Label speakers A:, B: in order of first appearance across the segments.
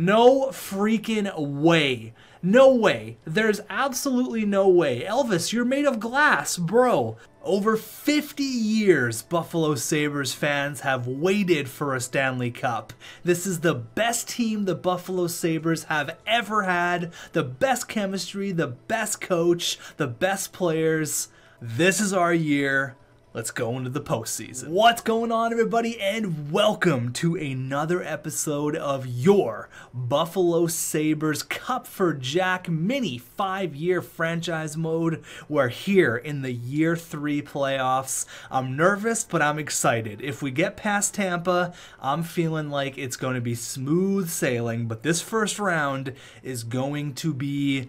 A: No freaking way. No way. There's absolutely no way. Elvis, you're made of glass, bro. Over 50 years, Buffalo Sabres fans have waited for a Stanley Cup. This is the best team the Buffalo Sabres have ever had, the best chemistry, the best coach, the best players. This is our year. Let's go into the postseason. What's going on, everybody, and welcome to another episode of your Buffalo Sabres Cup for Jack mini five year franchise mode. We're here in the year three playoffs. I'm nervous, but I'm excited. If we get past Tampa, I'm feeling like it's going to be smooth sailing, but this first round is going to be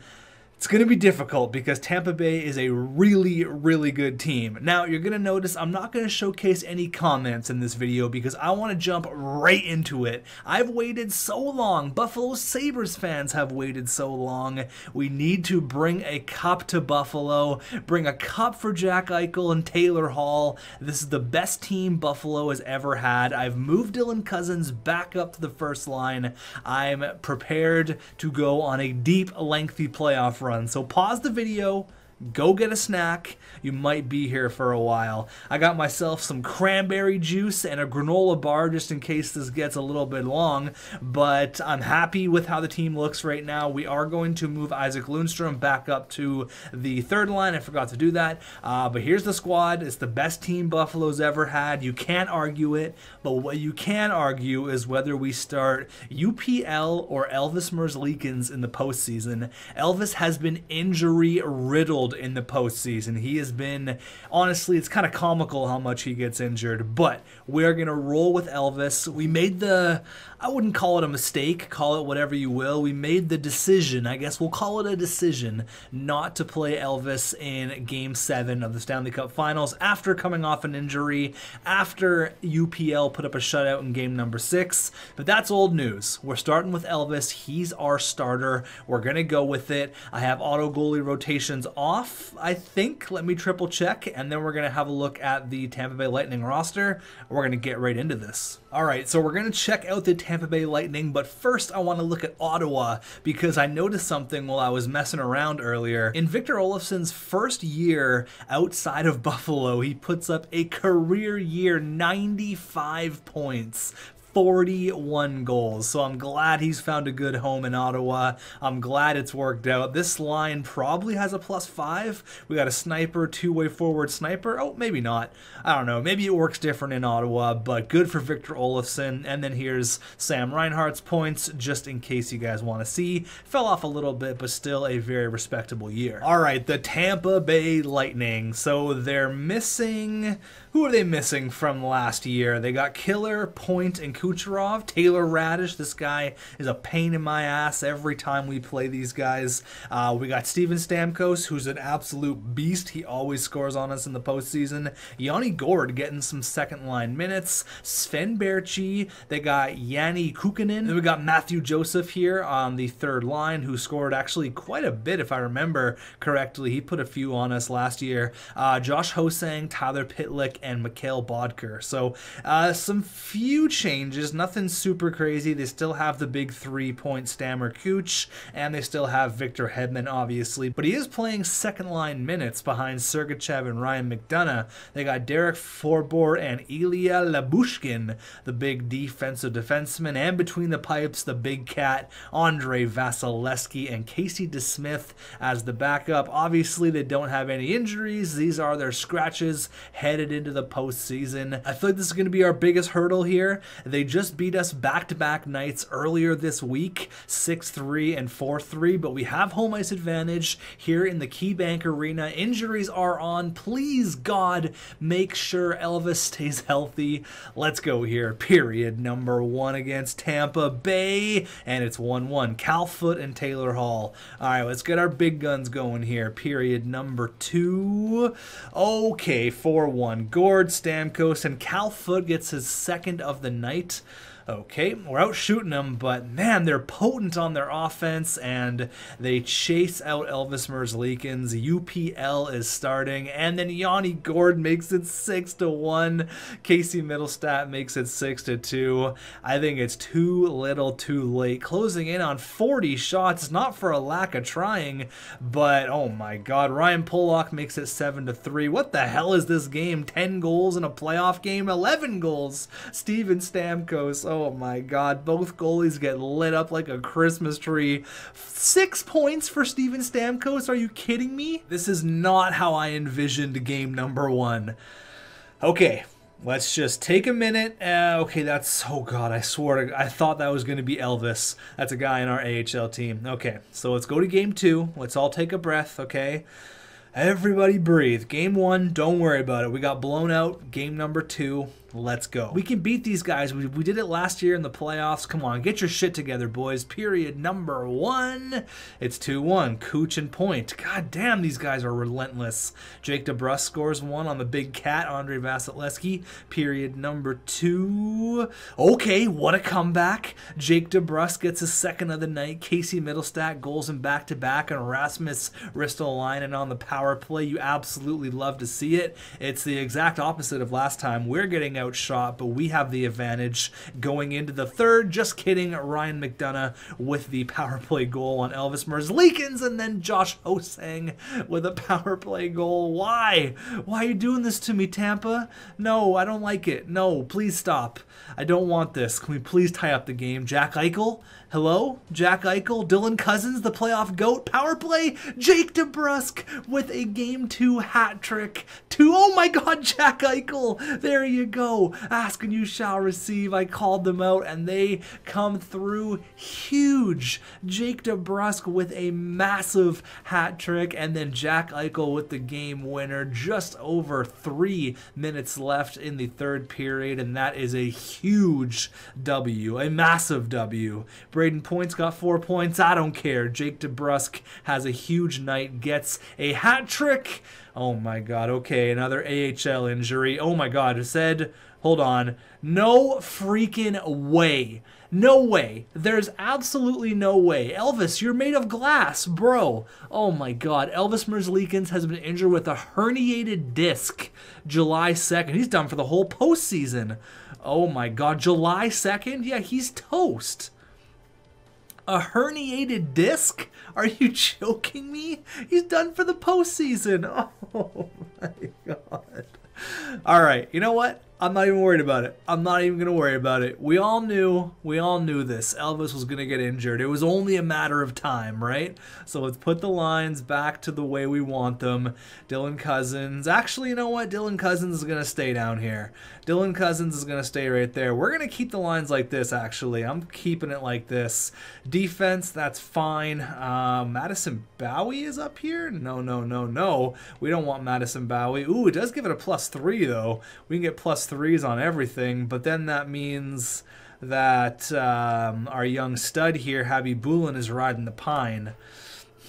A: it's going to be difficult because Tampa Bay is a really, really good team. Now, you're going to notice I'm not going to showcase any comments in this video because I want to jump right into it. I've waited so long. Buffalo Sabres fans have waited so long. We need to bring a cup to Buffalo, bring a cup for Jack Eichel and Taylor Hall. This is the best team Buffalo has ever had. I've moved Dylan Cozens back up to the first line. I'm prepared to go on a deep, lengthy playoff run run. So pause the video, go get a snack. You might be here for a while. I got myself some cranberry juice and a granola bar just in case this gets a little bit long, but I'm happy with how the team looks right now. We are going to move Isaac Lundstrom back up to the third line. I forgot to do that, uh, but here's the squad. It's the best team Buffalo's ever had. You can't argue it, but what you can argue is whether we start UPL or Elvis Merzlikins in the postseason. Elvis has been injury riddled in the postseason. He has been, honestly, it's kind of comical how much he gets injured, but we're going to roll with Elvis. We made the, I wouldn't call it a mistake, call it whatever you will. We made the decision, I guess we'll call it a decision, not to play Elvis in Game 7 of the Stanley Cup Finals after coming off an injury, after UPL put up a shutout in game number 6. But that's old news. We're starting with Elvis. He's our starter. We're going to go with it. I have auto goalie rotations off, I think. Let me triple check, and then we're going to have a look at the Tampa Bay Lightning roster. We're going to get right into this. All right, so we're going to check out the Tampa Bay Lightning, but first I want to look at Ottawa because I noticed something while I was messing around earlier. In Victor Olofsson's first year outside of Buffalo, he puts up a career year 95 points, 41 goals. So I'm glad he's found a good home in Ottawa. I'm glad it's worked out. This line probably has a plus five. We got a sniper, two way forward sniper. Oh, maybe not. I don't know. Maybe it works different in Ottawa, but good for Victor Olofsson. And then here's Sam Reinhart's points, just in case you guys want to see. Fell off a little bit, but still a very respectable year. All right, the Tampa Bay Lightning. So they're missing. Who are they missing from last year? They got Killorn, Point, and Kucherov. Taylor Raddysh, this guy is a pain in my ass every time we play these guys. Uh, we got Steven Stamkos, who's an absolute beast. He always scores on us in the postseason. Yanni Gourde getting some second line minutes. Sven Baertschi. They got Yanni Kukkonen. Then we got Matthew Joseph here on the third line, who scored actually quite a bit, if I remember correctly. He put a few on us last year. Uh, Josh Ho-Sang, Tyler Pitlick, and Mikhail Bodker. So uh, some few changes, nothing super crazy. They still have the big three-point Stammer Cooch, and they still have Victor Hedman, obviously. But he is playing second-line minutes behind Sergachev and Ryan McDonagh. They got Derek Forbort and Ilya Lyubushkin, the big defensive defenseman, and between the pipes, the big cat, Andrei Vasilevskiy and Casey DeSmith as the backup. Obviously, they don't have any injuries. These are their scratches headed into the postseason. I feel like this is going to be our biggest hurdle here. They just beat us back-to-back nights earlier this week, 6-3 and 4-3, but we have home ice advantage here in the KeyBank Arena. Injuries are on. Please, God, make sure Elvis stays healthy. Let's go here. Period number one against Tampa Bay, and it's 1-1. Cal Foote and Taylor Hall. All right, let's get our big guns going here. Period number two. Okay, 4-1. Gourde, Stamkos, and Cal Foote gets his second of the night. Okay, we're out shooting them, but man, they're potent on their offense and they chase out Elvis Merzlikins. UPL is starting, and then Yanni Gourde makes it six to one. Casey Mittelstadt makes it six to two. I think it's too little, too late. Closing in on 40 shots, not for a lack of trying, but oh my God, Ryan Pulock makes it seven to three. What the hell is this game? 10 goals in a playoff game, 11 goals. Steven Stamkos. Oh Oh my god, both goalies get lit up like a Christmas tree. Six points for Steven Stamkos? Are you kidding me? This is not how I envisioned game number one. Okay, Let's just take a minute. Uh, okay, that's oh god, I swore to, I thought that was going to be Elvis. That's a guy in our AHL team. Okay, so let's go to game two. Let's all take a breath. Okay, everybody breathe. Game one, don't worry about it. We got blown out. Game number two, Let's go. We can beat these guys. We, we did it last year in the playoffs. Come on, get your shit together, boys. Period number one. It's 2 1. Cooch and Point. God damn, these guys are relentless. Jake DeBrusk scores one on the big cat, Andrei Vasilevskiy. Period number two. Okay, what a comeback. Jake DeBrusk gets a second of the night. Casey Mittelstadt goals in back to back, and Rasmus Ristolainen on the power play. You absolutely love to see it. It's the exact opposite of last time. We're getting outshot, but we have the advantage going into the third. Just kidding. Ryan McDonagh with the power play goal on Elvis Merzlikins, and then Josh Ho-Sang with a power play goal. Why? Why are you doing this to me, Tampa? No, I don't like it. No, please stop. I don't want this. Can we please tie up the game? Jack Eichel? Hello? Jack Eichel? Dylan Cozens, the playoff goat? Power play? Jake DeBrusk with a game two hat trick. Two. Oh my god, Jack Eichel! There you go. Ask and you shall receive. I called them out and they come through huge. Jake DeBrusk with a massive hat trick and then Jack Eichel with the game winner. Just over three minutes left in the third period and that is a huge W, a massive W. Brayden Point's got four points. I don't care. Jake DeBrusk has a huge night, gets a hat trick. Oh my god. Okay, another AHL injury. Oh my god. Said, hold on. No freaking way. No way. There's absolutely no way. Elvis, you're made of glass, bro. Oh my god. Elvis Merzlikins has been injured with a herniated disc July 2nd. He's done for the whole postseason. Oh my god, July 2nd? Yeah, he's toast. A herniated disc? Are you joking me? He's done for the postseason. Oh my god. All right, you know what? I'm not even worried about it. I'm not even going to worry about it. We all knew, we all knew this. Elvis was going to get injured. It was only a matter of time, right? So let's put the lines back to the way we want them. Dylan Cozens. Actually, you know what? Dylan Cozens is going to stay down here. Dylan Cozens is going to stay right there. We're going to keep the lines like this, actually. I'm keeping it like this. Defense, that's fine. Uh, Madison Bowey is up here? No, no, no, no. We don't want Madison Bowey. Ooh, it does give it a plus three, though. We can get plus threes on everything, but then that means that um, our young stud here, Khabibulin, is riding the pine.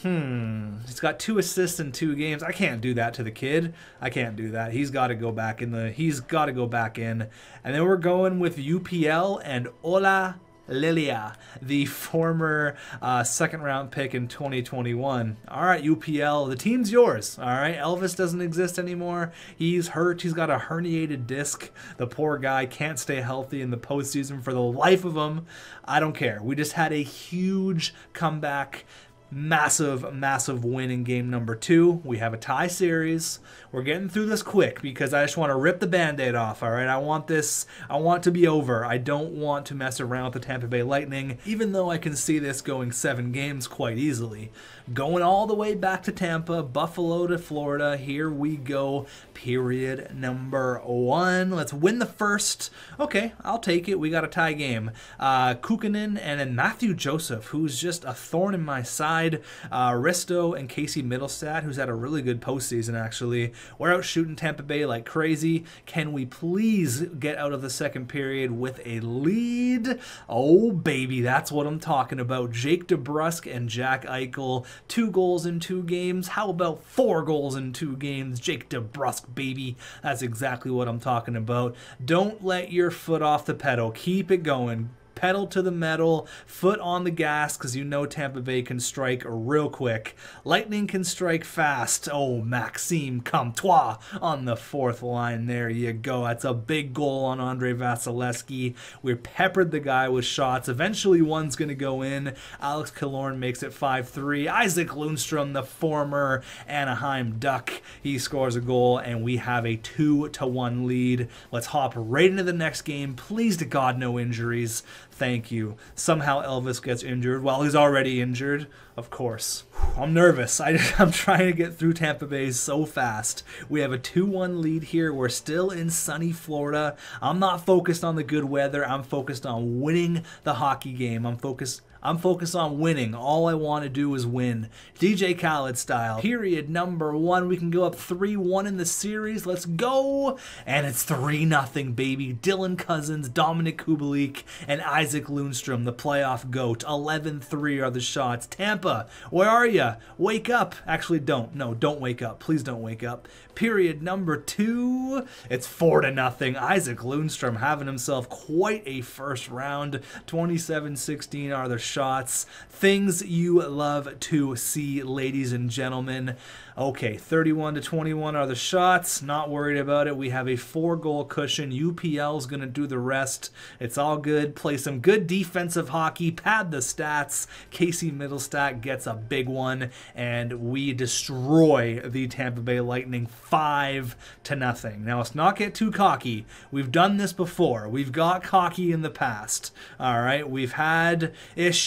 A: Hmm. He's got two assists in two games. I can't do that to the kid. I can't do that. He's got to go back in the. He's got to go back in. And then we're going with UPL and Ola Lilia, the former uh, second round pick in 2021. All right, UPL, the team's yours. All right, Elvis doesn't exist anymore. He's hurt. He's got a herniated disc. The poor guy can't stay healthy in the postseason for the life of him. I don't care. We just had a huge comeback massive, massive win in game number two. We have a tie series. We're getting through this quick because I just want to rip the band-aid off, all right? I want this, I want to be over. I don't want to mess around with the Tampa Bay Lightning, even though I can see this going seven games quite easily. Going all the way back to Tampa, Buffalo to Florida, here we go. Period number one. Let's win the first. Okay, I'll take it. We got a tie game. Uh, and then Matthew Joseph, who's just a thorn in my side side. Uh, Risto and Casey Mittelstadt, who's had a really good postseason actually, we're out shooting Tampa Bay like crazy. Can we please get out of the second period with a lead? Oh baby, that's what I'm talking about. Jake DeBrusk and Jack Eichel, two goals in two games. How about four goals in two games? Jake DeBrusk, baby. That's exactly what I'm talking about. Don't let your foot off the pedal. Keep it going pedal to the metal, foot on the gas, because you know Tampa Bay can strike real quick. Lightning can strike fast. Oh, Maxime Comtois on the fourth line. There you go. That's a big goal on Andrei Vasilevskiy. We peppered the guy with shots. Eventually, one's going to go in. Alex Killorn makes it 5 3. Isaac Lundstrom, the former Anaheim Duck, he scores a goal, and we have a 2 to 1 lead. Let's hop right into the next game. Please to God, no injuries. Thank you. Somehow Elvis gets injured while he's already injured. Of course. I'm nervous. I, am trying to get through Tampa Bay so fast. We have a 2 1 lead here. We're still in sunny Florida. I'm not focused on the good weather. I'm focused on winning the hockey game. I'm focused I'm focused on winning. All I want to do is win. DJ Khaled style. Period number one. We can go up 3-1 in the series. Let's go. And it's 3-0, baby. Dylan Cozens, Dominik Kubalik, and Isaac Lundstrom, the playoff GOAT. 11-3 are the shots. Tampa, where are you? Wake up. Actually, don't. No, don't wake up. Please don't wake up. Period number two. It's 4 to nothing. Isaac Lundstrom having himself quite a first round. 27-16 are the shots. Things you love to see, ladies and gentlemen. Okay, 31 to 21 are the shots. Not worried about it. We have a four goal cushion. UPL's going to do the rest. It's all good. Play some good defensive hockey. Pad the stats. Casey Mittelstadt gets a big one, and we destroy the Tampa Bay Lightning 5 to nothing. Now, let's not get too cocky. We've done this before. We've got cocky in the past. All right, we've had issues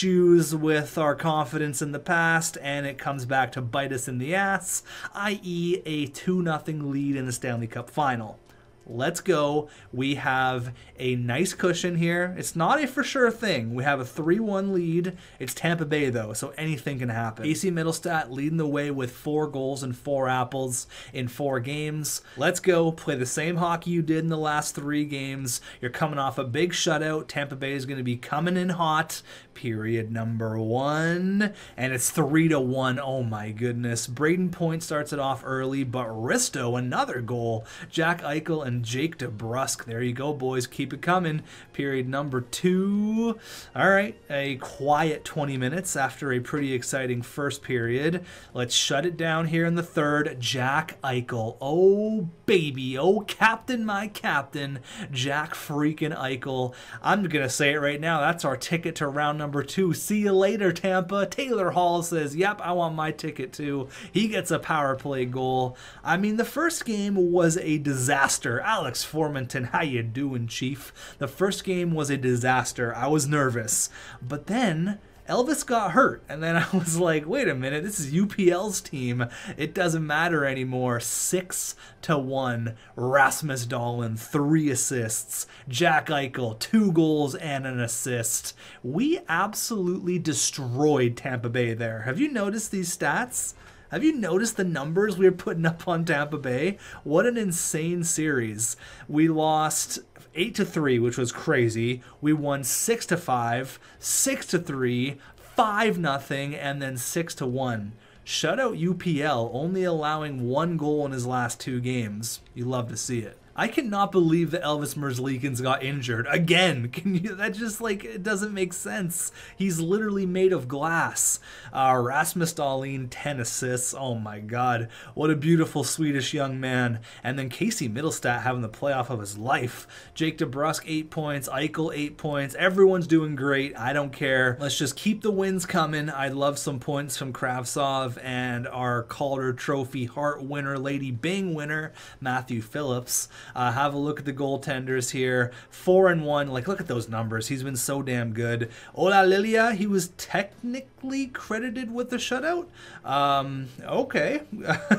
A: with our confidence in the past, and it comes back to bite us in the ass i.e., a 2 0 lead in the Stanley Cup final. Let's go. We have a nice cushion here. It's not a for sure thing. We have a 3 1 lead. It's Tampa Bay, though, so anything can happen. Casey Mittelstadt leading the way with four goals and four apples in four games. Let's go. Play the same hockey you did in the last three games. You're coming off a big shutout. Tampa Bay is going to be coming in hot. Period number one. And it's 3 to 1. Oh my goodness. Brayden Point starts it off early, but Risto, another goal. Jack Eichel and and Jake DeBrusk. There you go, boys. Keep it coming. Period number two. All right, a quiet 20 minutes after a pretty exciting first period. Let's shut it down here in the third. Jack Eichel. Oh, baby. Oh, captain, my captain. Jack freaking Eichel. I'm going to say it right now. That's our ticket to round number two. See you later, Tampa. Taylor Hall says, Yep, I want my ticket too. He gets a power play goal. I mean, the first game was a disaster. Alex Formenton, how you doing, Chief? The first game was a disaster. I was nervous. But then Elvis got hurt, and then I was like, wait a minute, this is UPL's team. It doesn't matter anymore. Six to one. Rasmus Dahlin, three assists. Jack Eichel, two goals and an assist. We absolutely destroyed Tampa Bay there. Have you noticed these stats? Have you noticed the numbers we are putting up on Tampa Bay? What an insane series. We lost 8 to 3, which was crazy. We won 6 to 5, 6 to 3, 5 nothing, and then 6 to 1. Shutout UPL, only allowing one goal in his last two games. You love to see it. I cannot believe that Elvis Merzlikins got injured again. Can you? That just like it doesn't make sense. He's literally made of glass. Uh, Rasmus Dahlin, ten assists. Oh my God, what a beautiful Swedish young man. And then Casey Mittelstadt having the playoff of his life. Jake DeBrusk eight points. Eichel eight points. Everyone's doing great. I don't care. Let's just keep the wins coming. I'd love some points from Kravtsov and our Calder Trophy Hart winner, Lady Byng winner, Matthew Phillips. Uh, have a look at the goaltenders here. Four and one. Like, look at those numbers. He's been so damn good. Ola Lilia, he was technically credited with the shutout. Um, okay.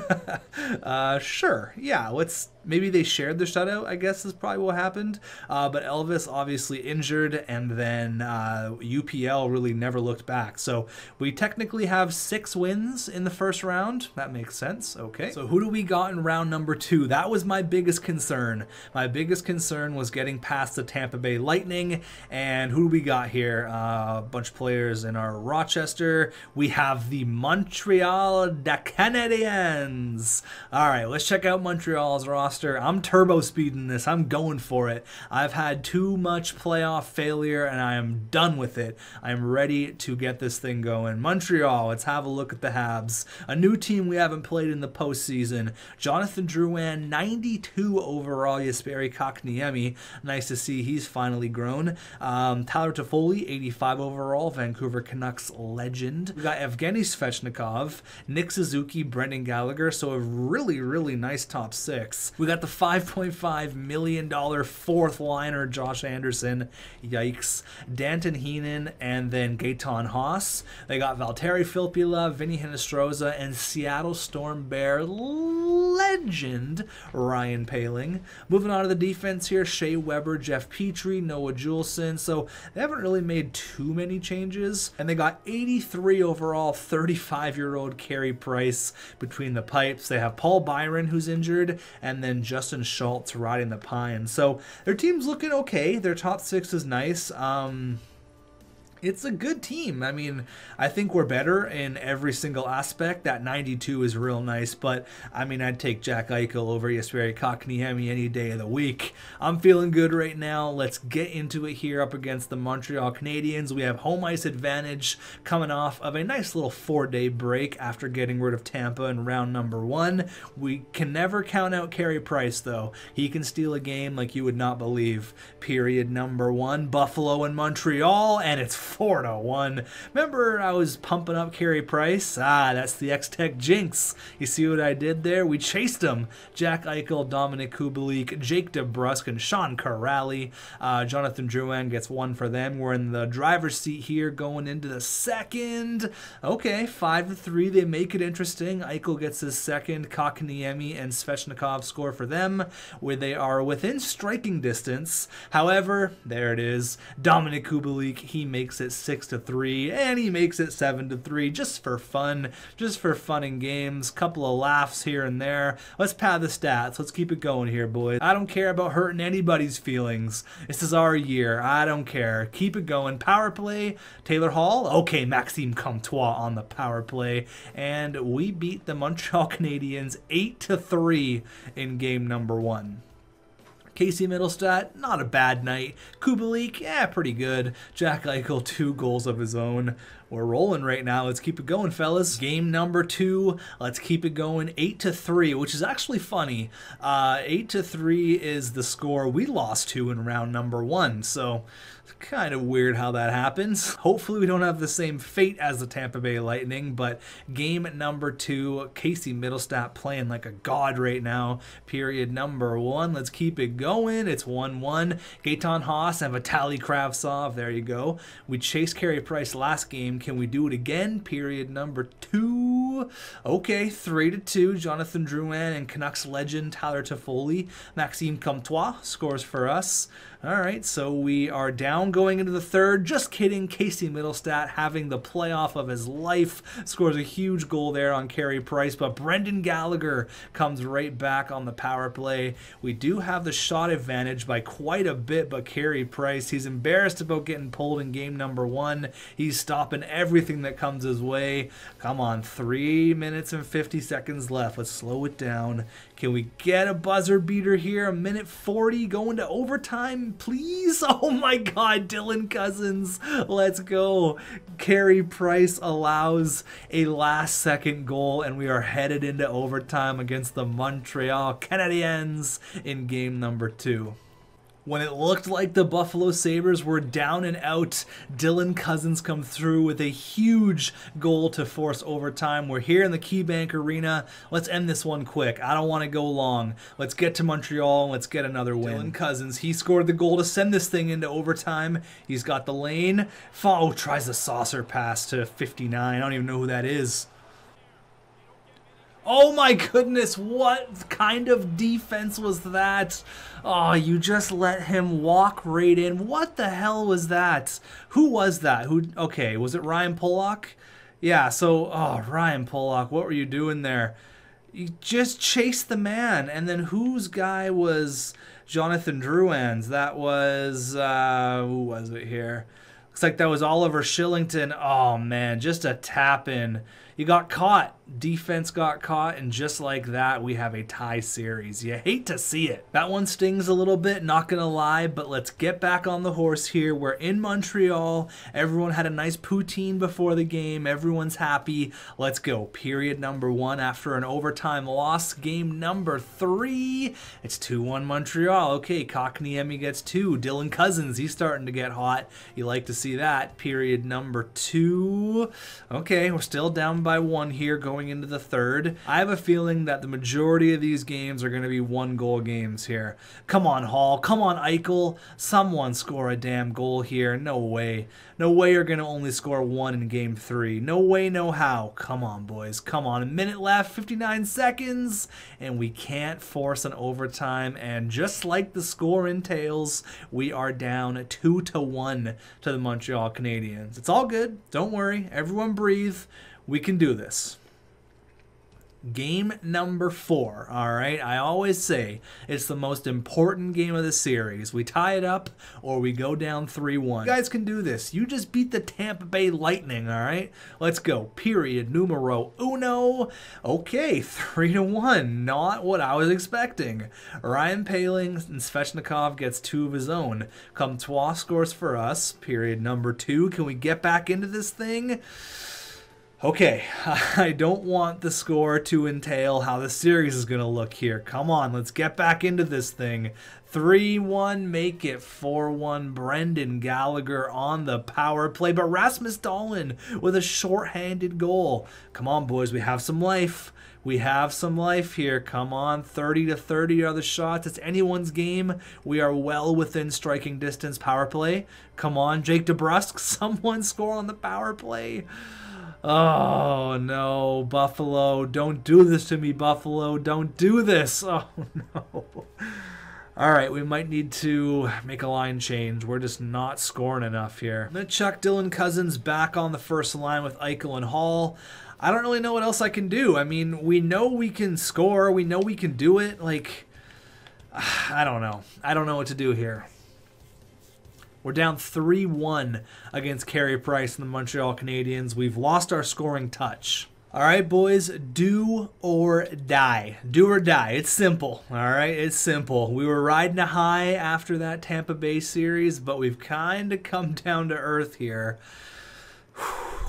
A: uh, sure. Yeah, let's maybe they shared the shutout, I guess is probably what happened. Uh, but Elvis obviously injured, and then uh, UPL really never looked back. So we technically have six wins in the first round. That makes sense. Okay. So who do we got in round number two? That was my biggest concern. My biggest concern was getting past the Tampa Bay Lightning. And who do we got here? Uh, a bunch of players in our Rochester. We have the Montreal Canadiens. All right, let's check out Montreal's roster. I'm turbo speeding this. I'm going for it. I've had too much playoff failure and I am done with it. I'm ready to get this thing going. Montreal, let's have a look at the Habs. A new team we haven't played in the postseason. Jonathan Drouin, 92 overall. Jesperi Kotkaniemi, nice to see he's finally grown. Um, Tyler Toffoli, 85 overall. Vancouver Canucks legend. We got Evgeny Svechnikov, Nick Suzuki, Brendan Gallagher. So a really, really nice top six. We got the $5.5 million fourth liner, Josh Anderson. Yikes. Danton Heinen and then Gaetan Haas. They got Valtteri Filppula, Vinny Hinostroza, and Seattle Storm Bear legend Ryan Poehling. Moving on to the defense here, Shea Weber, Jeff Petry, Noah Juulsen. So they haven't really made too many changes. And they got 83 overall, 35 year old Carey Price between the pipes. They have Paul Byron, who's injured, and then Justin Schultz riding the pine. So their team's looking okay. Their top six is nice. Um, it's a good team. I mean, I think we're better in every single aspect. That 92 is real nice, but I mean, I'd take Jack Eichel over Jesperi Kotkaniemi any day of the week. I'm feeling good right now. Let's get into it here up against the Montreal Canadiens. We have home ice advantage coming off of a nice little four-day break after getting rid of Tampa in round number one. We can never count out Carey Price, though. He can steal a game like you would not believe. Period number one, Buffalo and Montreal, and it's 4 to 1. Remember, I was pumping up Carey Price? Ah, that's the X Tech jinx. You see what I did there? We chased him. Jack Eichel, Dominik Kubalik, Jake DeBrusk, and Sean Kuraly. Uh, Jonathan Drouin gets one for them. We're in the driver's seat here going into the second. Okay, 5 to 3. They make it interesting. Eichel gets his second. Kotkaniemi and Svechnikov score for them, where they are within striking distance. However, there it is. Dominik Kubalik, he makes it 6 to 3 and he makes it 7 to 3 just for fun, just for fun and games, couple of laughs here and there. Let's pad the stats. Let's keep it going here, boys. I don't care about hurting anybody's feelings. This is our year. I don't care. Keep it going. Power play, Taylor Hall. Okay, Maxime Comtois on the power play and we beat the Montreal Canadiens 8 to 3 in game number 1. Casey Mittelstadt, not a bad night. Kubalik, yeah, pretty good. Jack Eichel, two goals of his own. We're rolling right now. Let's keep it going, fellas. Game number two. Let's keep it going. Eight to three, which is actually funny. Uh, eight to three is the score we lost to in round number one. So kind of weird how that happens. Hopefully we don't have the same fate as the Tampa Bay Lightning, but game number two, Casey Mittelstadt playing like a god right now. Period number one. Let's keep it going. It's 1-1. Gaetan Haas and Vitali Kravtsov. There you go. We chased Carey Price last game. Can we do it again? Period number two. Okay, 3 to two. Jonathan Drouin and Canucks legend Tyler Toffoli. Maxime Comtois scores for us. All right, so we are down going into the third. Just kidding. Casey Mittelstadt having the playoff of his life scores a huge goal there on Carey Price, but Brendan Gallagher comes right back on the power play. We do have the shot advantage by quite a bit, but Carey Price, he's embarrassed about getting pulled in game number one. He's stopping everything that comes his way. Come on, three minutes and 50 seconds left. Let's slow it down. Can we get a buzzer beater here? A minute 40 going to overtime, please? Oh my god, Dylan Cozens, Let's go. Carey Price allows a last second goal, and we are headed into overtime against the Montreal Canadiens in game number two. When it looked like the Buffalo Sabres were down and out, Dylan Cozens come through with a huge goal to force overtime. We're here in the KeyBank Arena. Let's end this one quick. I don't want to go long. Let's get to Montreal and let's get another win. Dylan Cozens, he scored the goal to send this thing into overtime. He's got the lane. Oh, tries the saucer pass to 59. I don't even know who that is. Oh my goodness, what kind of defense was that? Oh, you just let him walk right in. What the hell was that? Who was that? Who? Okay, was it Ryan Pulock? Yeah, so, oh, Ryan Pulock, what were you doing there? You just chased the man. And then whose guy was Jonathan Drouin's? That was, uh, who was it here? Looks like that was Oliver Kylington. Oh, man, just a tap in. You got caught. Defense got caught, and just like that, we have a tie series. You hate to see it. That one stings a little bit, not gonna lie, but let's get back on the horse here. We're in Montreal. Everyone had a nice poutine before the game. Everyone's happy. Let's go. Period number one after an overtime loss. Game number three. It's 2 1 Montreal. Okay, Kotkaniemi gets two. Dylan Cozens, he's starting to get hot. You like to see that. Period number two. Okay, we're still down by one here going into the third. I have a feeling that the majority of these games are going to be one goal games here. Come on, Hall. Come on, Eichel. Someone score a damn goal here. No way. No way you're going to only score one in game three. No way, no how. Come on, boys. Come on. A minute left, 59 seconds, and we can't force an overtime. And just like the score entails, we are down 2 to 1 to the Montreal Canadiens. It's all good. Don't worry. Everyone breathe. We can do this. Game number four, all right? I always say it's the most important game of the series. We tie it up or we go down 3 1. You guys can do this. You just beat the Tampa Bay Lightning, all right? Let's go. Period. Numero uno. Okay, 3 to 1. Not what I was expecting. Ryan Poehling and Svechnikov gets two of his own. Comtois scores for us. Period number two. Can we get back into this thing? Okay, I don't want the score to entail how the series is going to look here. Come on, let's get back into this thing. 3 1, make it 4 1. Brendan Gallagher on the power play, but Rasmus Dahlin with a short-handed goal. Come on, boys, we have some life. We have some life here. Come on, 30 to 30 are the shots. It's anyone's game. We are well within striking distance power play. Come on, Jake DeBrusk, someone score on the power play. Oh no, Buffalo, don't do this to me, Buffalo. Don't do this. Oh no. All right, we might need to make a line change. We're just not scoring enough here. I'm going to chuck Dylan Cozens back on the first line with Eichel and Hall. I don't really know what else I can do. I mean, we know we can score. We know we can do it. Like, I don't know. I don't know what to do here. We're down 3 1 against Carey Price and the Montreal Canadiens. We've lost our scoring touch. All right, boys, do or die. Do or die. It's simple. All right, it's simple. We were riding a high after that Tampa Bay series, but we've kind of come down to earth here.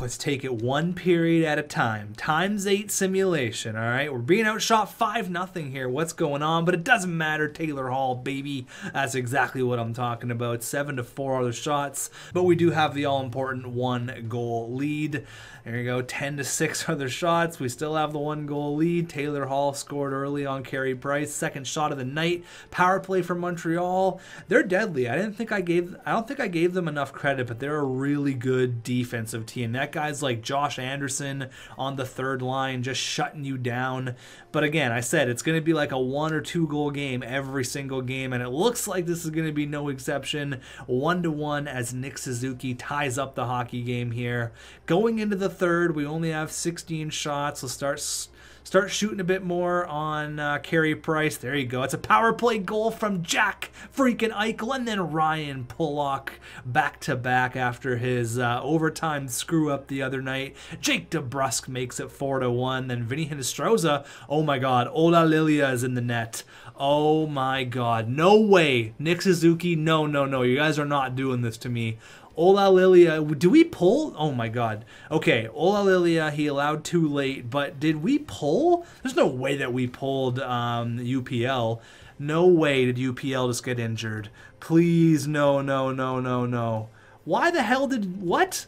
A: Let's take it one period at a time. Times eight simulation, all right? We're being outshot 5 nothing here. What's going on? But it doesn't matter. Taylor Hall, baby. That's exactly what I'm talking about. 7 to 4 other shots. But we do have the all important one goal lead. There you go, 10 to 6 other shots. We still have the one goal lead. Taylor Hall scored early on Carey Price, second shot of the night. Power play for Montreal. They're deadly. I didn't think I gave I don't think I gave them enough credit, but they're a really good defensive team. That guy's like Josh Anderson on the third line just shutting you down. But again, I said it's going to be like a one or two goal game every single game and it looks like this is going to be no exception. 1 to 1 as Nick Suzuki ties up the hockey game here. Going into the third. We only have 16 shots. Let's start start shooting a bit more on uh, Carey Price. There you go. It's a power play goal from Jack freaking Eichel and then Ryan Pulock back to back after his uh, overtime screw up the other night. Jake DeBrusk makes it 4 to 1. Then Vinny Hinostroza. Oh my god. Ola Lilia is in the net. Oh my god. No way. Nick Suzuki. No, no, no. You guys are not doing this to me. Ola Lilia, do we pull? Oh my god. Okay, Ola Lilia, he allowed too late, but did we pull? There's no way that we pulled um, UPL. No way did UPL just get injured. Please, no, no, no, no, no. Why the hell did what?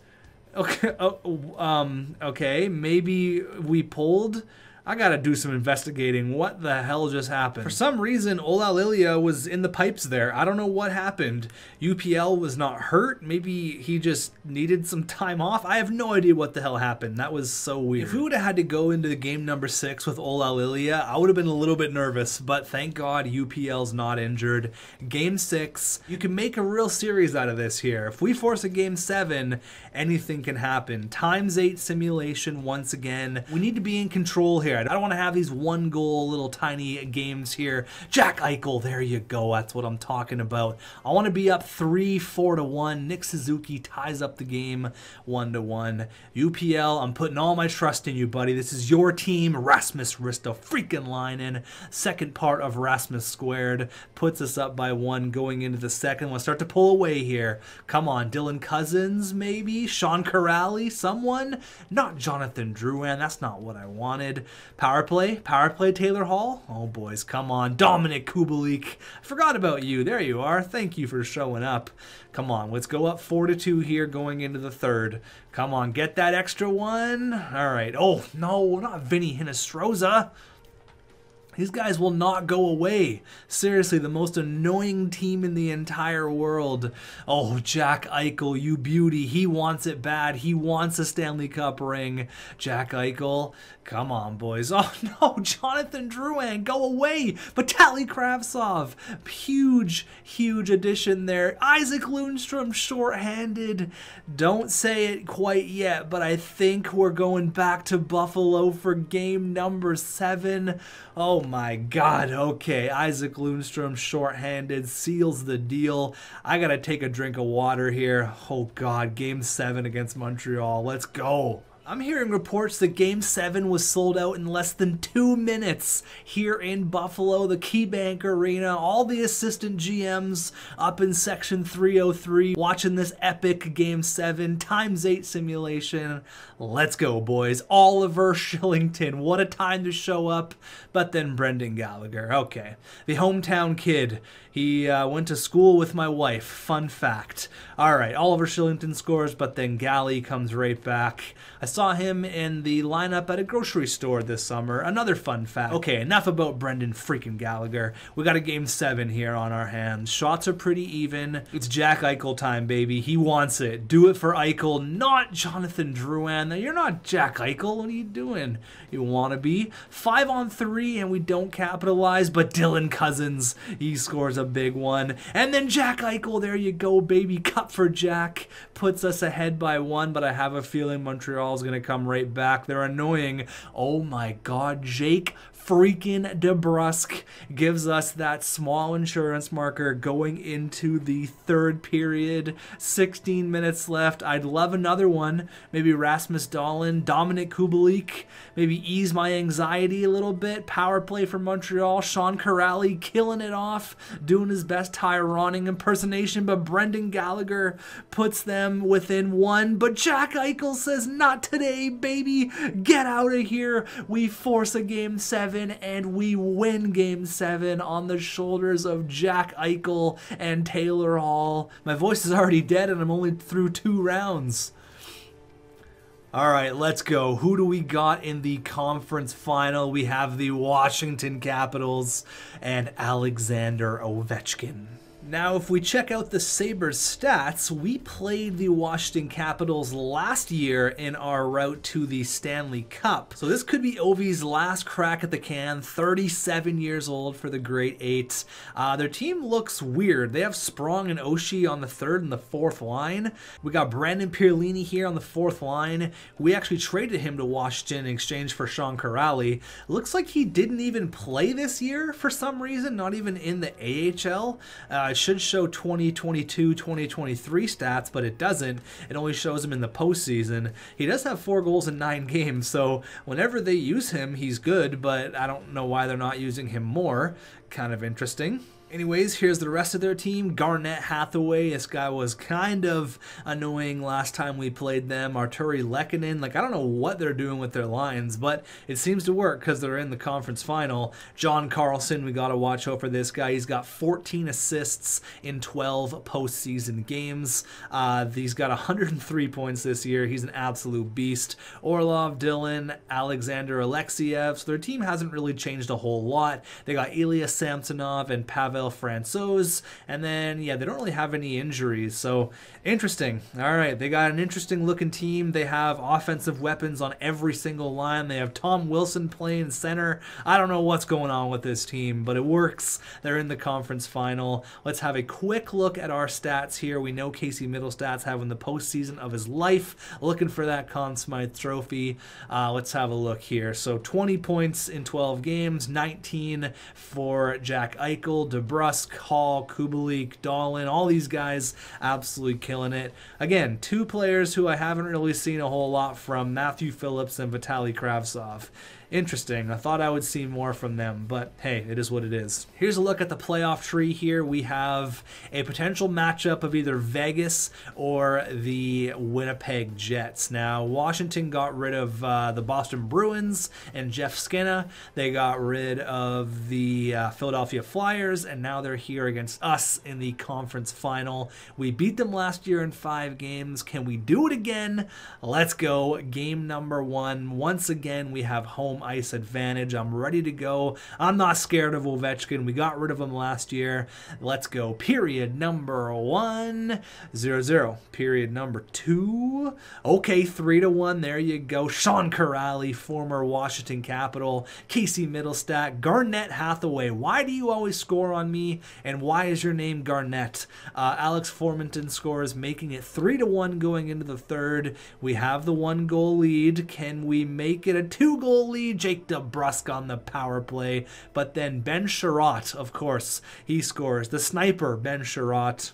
A: Okay, uh, um, okay, maybe we pulled I gotta do some investigating. What the hell just happened? For some reason, Ola Lilia was in the pipes there. I don't know what happened. UPL was not hurt. Maybe he just needed some time off. I have no idea what the hell happened. That was so weird. If we would have had to go into the game number six with Ola Lilia, I would have been a little bit nervous, but thank God UPL's not injured. Game six, you can make a real series out of this here. If we force a game seven, anything can happen. Times eight simulation once again. We need to be in control here. I don't want to have these one goal little tiny games here. Jack Eichel, there you go. That's what I'm talking about. I want to be up 3 4 to 1. Nick Suzuki ties up the game 1 to 1. UPL, I'm putting all my trust in you, buddy. This is your team. Rasmus Risto freaking Linen. Second part of Rasmus squared puts us up by one going into the second. We'll start to pull away here. Come on, Dylan Cozens, maybe? Sean Kuraly, someone? Not Jonathan Drouin. That's not what I wanted. Power play, power play, Taylor Hall. Oh, boys, come on. Dominik Kubalik. I forgot about you. There you are. Thank you for showing up. Come on, let's go up 4 to 2 here going into the third. Come on, get that extra one. All right. Oh, no, not Vinny Hinostroza. These guys will not go away. Seriously, the most annoying team in the entire world. Oh, Jack Eichel, you beauty. He wants it bad. He wants a Stanley Cup ring. Jack Eichel, come on, boys. Oh, no, Jonathan Drouin, go away. Vitaly Kravtsov, huge, huge addition there. Isaac Lundstrom, short-handed. Don't say it quite yet, but I think we're going back to Buffalo for game number seven. Oh my god, okay. Isac Lundstrom shorthanded seals the deal. I gotta take a drink of water here. Oh god, game seven against Montreal. Let's go. I'm hearing reports that Game 7 was sold out in less than two minutes here in Buffalo, the KeyBank Arena. All the assistant GMs up in Section 303 watching this epic Game 7 times 8 simulation. Let's go, boys. Oliver Kylington, What a time to show up. But then Brendan Gallagher. Okay. The hometown kid. He uh, went to school with my wife. Fun fact. All right. Oliver Kylington scores, but then Gally comes right back. I saw him in the lineup at a grocery store this summer. Another fun fact. Okay, enough about Brendan freaking Gallagher. We got a game seven here on our hands. Shots are pretty even. It's Jack Eichel time, baby. He wants it. Do it for Eichel, not Jonathan Drouin. You're not Jack Eichel. What are you doing? You want to be? Five on three, and we don't capitalize, but Dylan Cozens, he scores a big one. And then Jack Eichel, there you go, baby. Cup for Jack. Puts us ahead by one, but I have a feeling Montreal's going to come right back. They're annoying. Oh my god, Jake freaking DeBrusk gives us that small insurance marker going into the third period. 16 minutes left. I'd love another one. Maybe Rasmus Dahlin, Dominik Kubalik. Maybe ease my anxiety a little bit. Power play for Montreal. Sean Kuraly killing it off, doing his best Tyroning impersonation, but Brendan Gallagher puts them within one. But Jack Eichel says, not today, baby. Get out of here. We force a game seven and we win game seven on the shoulders of Jack Eichel and Taylor Hall. My voice is already dead and I'm only through two rounds. All right, let's go. Who do we got in the conference final? We have the Washington Capitals and Alexander Ovechkin. Now, if we check out the Sabres stats, we played the Washington Capitals last year in our route to the Stanley Cup. So this could be Ovi's last crack at the can, 37 years old for the Great Eight. Uh, their team looks weird. They have Sprong and Oshie on the third and the fourth line. We got Brendan Perlini here on the fourth line. We actually traded him to Washington in exchange for Sean Kuraly. Looks like he didn't even play this year for some reason, not even in the AHL. Uh, should show 2022, 2023 stats, but it doesn't. It only shows him in the postseason. He does have four goals in nine games, so whenever they use him, he's good, but I don't know why they're not using him more. Kind of interesting. Anyways, here's the rest of their team. Garnett Hathaway. This guy was kind of annoying last time we played them. Artturi Lehkonen. Like, I don't know what they're doing with their lines, but it seems to work because they're in the conference final. John Carlson, we got to watch out for this guy. He's got 14 assists in 12 postseason games. Uh, he's got 103 points this year. He's an absolute beast. Orlov, Dillon, Alexander Alexeyev. So their team hasn't really changed a whole lot. They got Ilya Samsonov and Pavel Pavel Francouz. And then, yeah, they don't really have any injuries. So interesting. All right, they got an interesting looking team. They have offensive weapons on every single line. They have Tom Wilson playing center. I don't know what's going on with this team, but it works. They're in the conference final. Let's have a quick look at our stats here. We know Casey Mittelstadt's having the postseason of his life, looking for that Conn Smythe trophy. Uh, let's have a look here. So 20 points in 12 games, 19 for Jack Eichel, DeBrusk, Hall, Kubalik, Dahlin, all these guys absolutely killing it. Again, two players who I haven't really seen a whole lot from, Matthew Phillips and Vitaly Kravtsov interesting. I thought I would see more from them, but hey, it is what it is. Here's a look at the playoff tree here. We have a potential matchup of either Vegas or the Winnipeg Jets. Now, Washington got rid of uh, the Boston Bruins and Jeff Skinner. They got rid of the uh, Philadelphia Flyers, and now they're here against us in the conference final. We beat them last year in five games. Can we do it again? Let's go. Game number one. Once again, we have home home ice advantage. I'm ready to go. I'm not scared of Ovechkin. We got rid of him last year. Let's go. Period number one, zero zero. Period number two. Okay, three to one. There you go. Sean Kuraly, former Washington Capital. Casey Mittelstadt. Garnet Hathaway. Why do you always score on me? And why is your name Garnet? Uh, Alex Formenton scores, making it three to one going into the third. We have the one goal lead. Can we make it a two goal lead? Jake DeBrusk on the power play, but then Ben Chiarot, of course, he scores. The sniper, Ben Chiarot,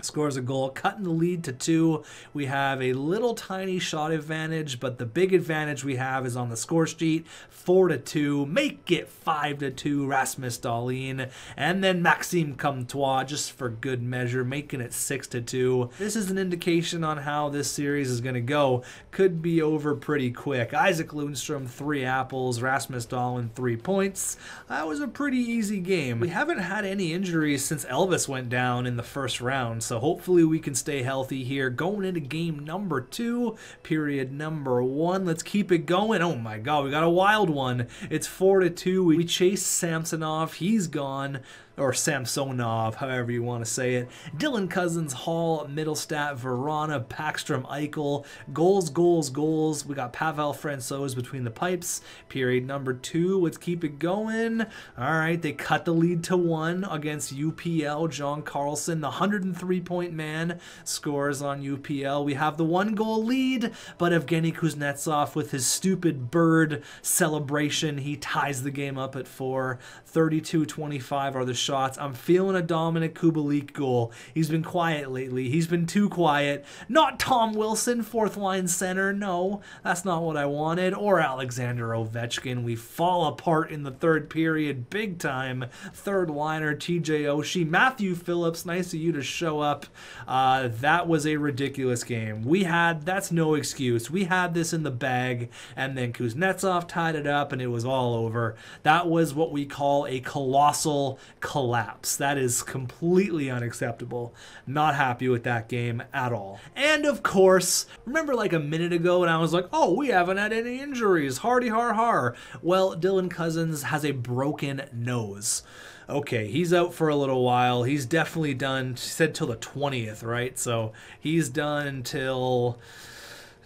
A: scores a goal, cutting the lead to two. We have a little tiny shot advantage, but the big advantage we have is on the score sheet, four to two. Make it five to two. Rasmus Dahlin, and then Maxime Comtois, just for good measure, making it six to two. This is an indication on how this series is going to go. Could be over pretty quick. Isaac Lundstrom, three apples. Rasmus Dahlin, three points. That was a pretty easy game. We haven't had any injuries since Elvis went down in the first round. So hopefully we can stay healthy here. Going into game number two, period number one. Let's keep it going. Oh my god, we got a wild one. It's four to two. We chase Samsonov. He's gone or Samsonov, however you want to say it. Dylan Cozens, Hall, Mittelstadt, Vrana, Backstrom, Eichel. Goals, goals, goals. We got Pavel Francouz between the pipes. Period number two. Let's keep it going. All right, they cut the lead to one against UPL. John Carlson, the 103 point man, scores on UPL. We have the one goal lead, but Evgeny Kuznetsov with his stupid bird celebration, he ties the game up at four. 32 25 are the shots. I'm feeling a Dominik Kubalik goal. He's been quiet lately. He's been too quiet. Not Tom Wilson, fourth line center. No, that's not what I wanted. Or Alexander Ovechkin. We fall apart in the third period big time. Third liner, TJ Oshie. Matthew Phillips, nice of you to show up. Uh, that was a ridiculous game. We had, that's no excuse. We had this in the bag, and then Kuznetsov tied it up, and it was all over. That was what we call a colossal collapse. That is completely unacceptable. Not happy with that game at all. And of course, remember like a minute ago when I was like, oh, we haven't had any injuries. Hardy har har. Well, Dylan Cozens has a broken nose okay, he's out for a little while. He's definitely done, she said till the 20th, right? So he's done until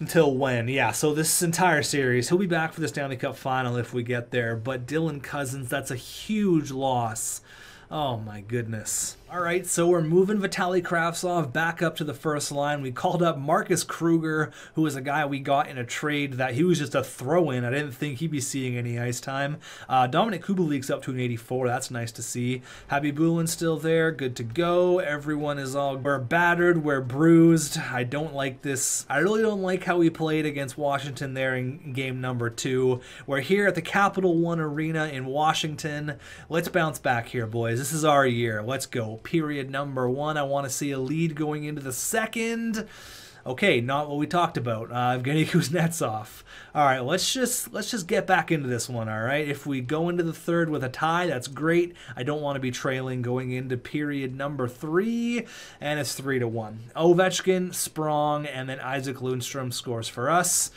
A: until when? Yeah, so this entire series, he'll be back for the Stanley Cup final if we get there. But Dylan Cozens, that's a huge loss. Oh my goodness. All right, so we're moving Vitali Kravtsov back up to the first line. We called up Marcus Kruger, who was a guy we got in a trade that he was just a throw-in. I didn't think he'd be seeing any ice time. Uh, Dominik Kubalik's up to an 84. That's nice to see. Happy Khabibulin's still there. Good to go. Everyone is all we're battered. We're bruised. I don't like this. I really don't like how we played against Washington there in game number two. We're here at the Capital One Arena in Washington. Let's bounce back here, boys. This is our year. Let's go period number one. I want to see a lead going into the second. Okay, not what we talked about. Uh, Evgeny Kuznetsov. All right, let's just let's just get back into this one. All right, if we go into the third with a tie, that's great. I don't want to be trailing going into period number three, and it's three to one. Ovechkin, Sprong, and then Isaac Lundstrom scores for us.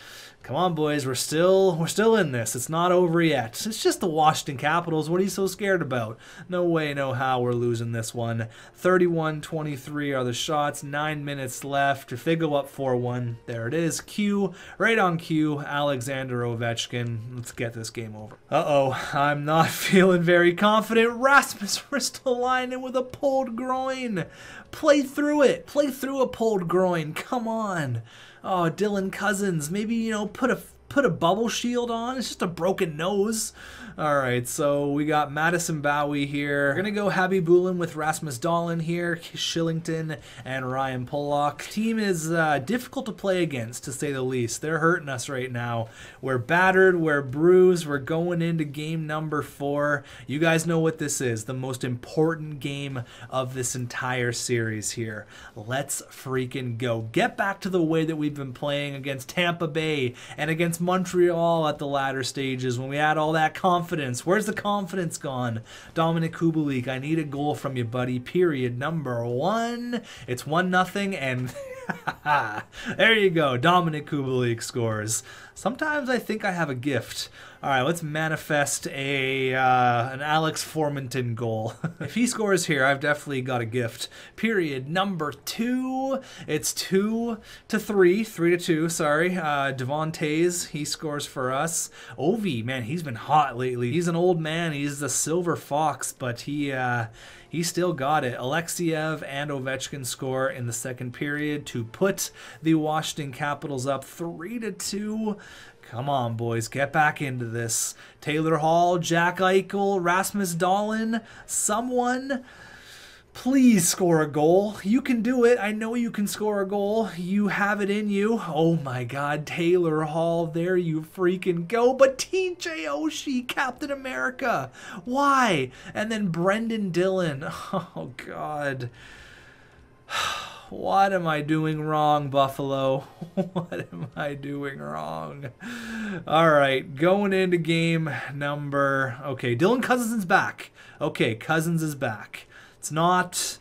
A: Come on, boys. We're still we're still in this. It's not over yet. It's just the Washington Capitals. What are you so scared about? No way, no how we're losing this one. 31-23 are the shots. Nine minutes left. If they go up 4-1, there it is. Q, right on Q. Alexander Ovechkin. Let's get this game over. Uh-oh. I'm not feeling very confident. Rasmus Ristolainen with a pulled groin. Play through it. Play through a pulled groin. Come on oh, Dylan Cozens, maybe, you know, put a put a bubble shield on. It's just a broken nose. All right, so we got Madison Bowey here. We're going to go Khabibulin with Rasmus Dahlin here, Kylington, and Ryan Pulock. Team is uh, difficult to play against, to say the least. They're hurting us right now. We're battered, we're bruised, we're going into game number four. You guys know what this is, the most important game of this entire series here. Let's freaking go. Get back to the way that we've been playing against Tampa Bay and against Montreal at the latter stages when we had all that confidence confidence. Where's the confidence gone? Dominik Kubalik, I need a goal from you, buddy. Period. Number one. It's one nothing, and there you go. Dominik Kubalik scores. Sometimes I think I have a gift. All right, let's manifest a uh, an Alex Formenton goal. if he scores here, I've definitely got a gift. Period. Number two. It's two to three, three to two. Sorry, uh, Devon Toews, he scores for us. Ovi, man, he's been hot lately. He's an old man. He's the silver fox, but he. Uh, he still got it. Alexeyev and Ovechkin score in the second period to put the Washington Capitals up 3 to 2. Come on, boys, get back into this. Taylor Hall, Jack Eichel, Rasmus Dahlin, someone Please score a goal. You can do it. I know you can score a goal. You have it in you. Oh my god, Taylor Hall, there you freaking go. But TJ Oshie, Captain America. Why? And then Brendan Dillon. Oh god. What am I doing wrong, Buffalo? What am I doing wrong? All right, going into game number. Okay, Dylan Cozens is back. Okay, Cozens is back. It's not.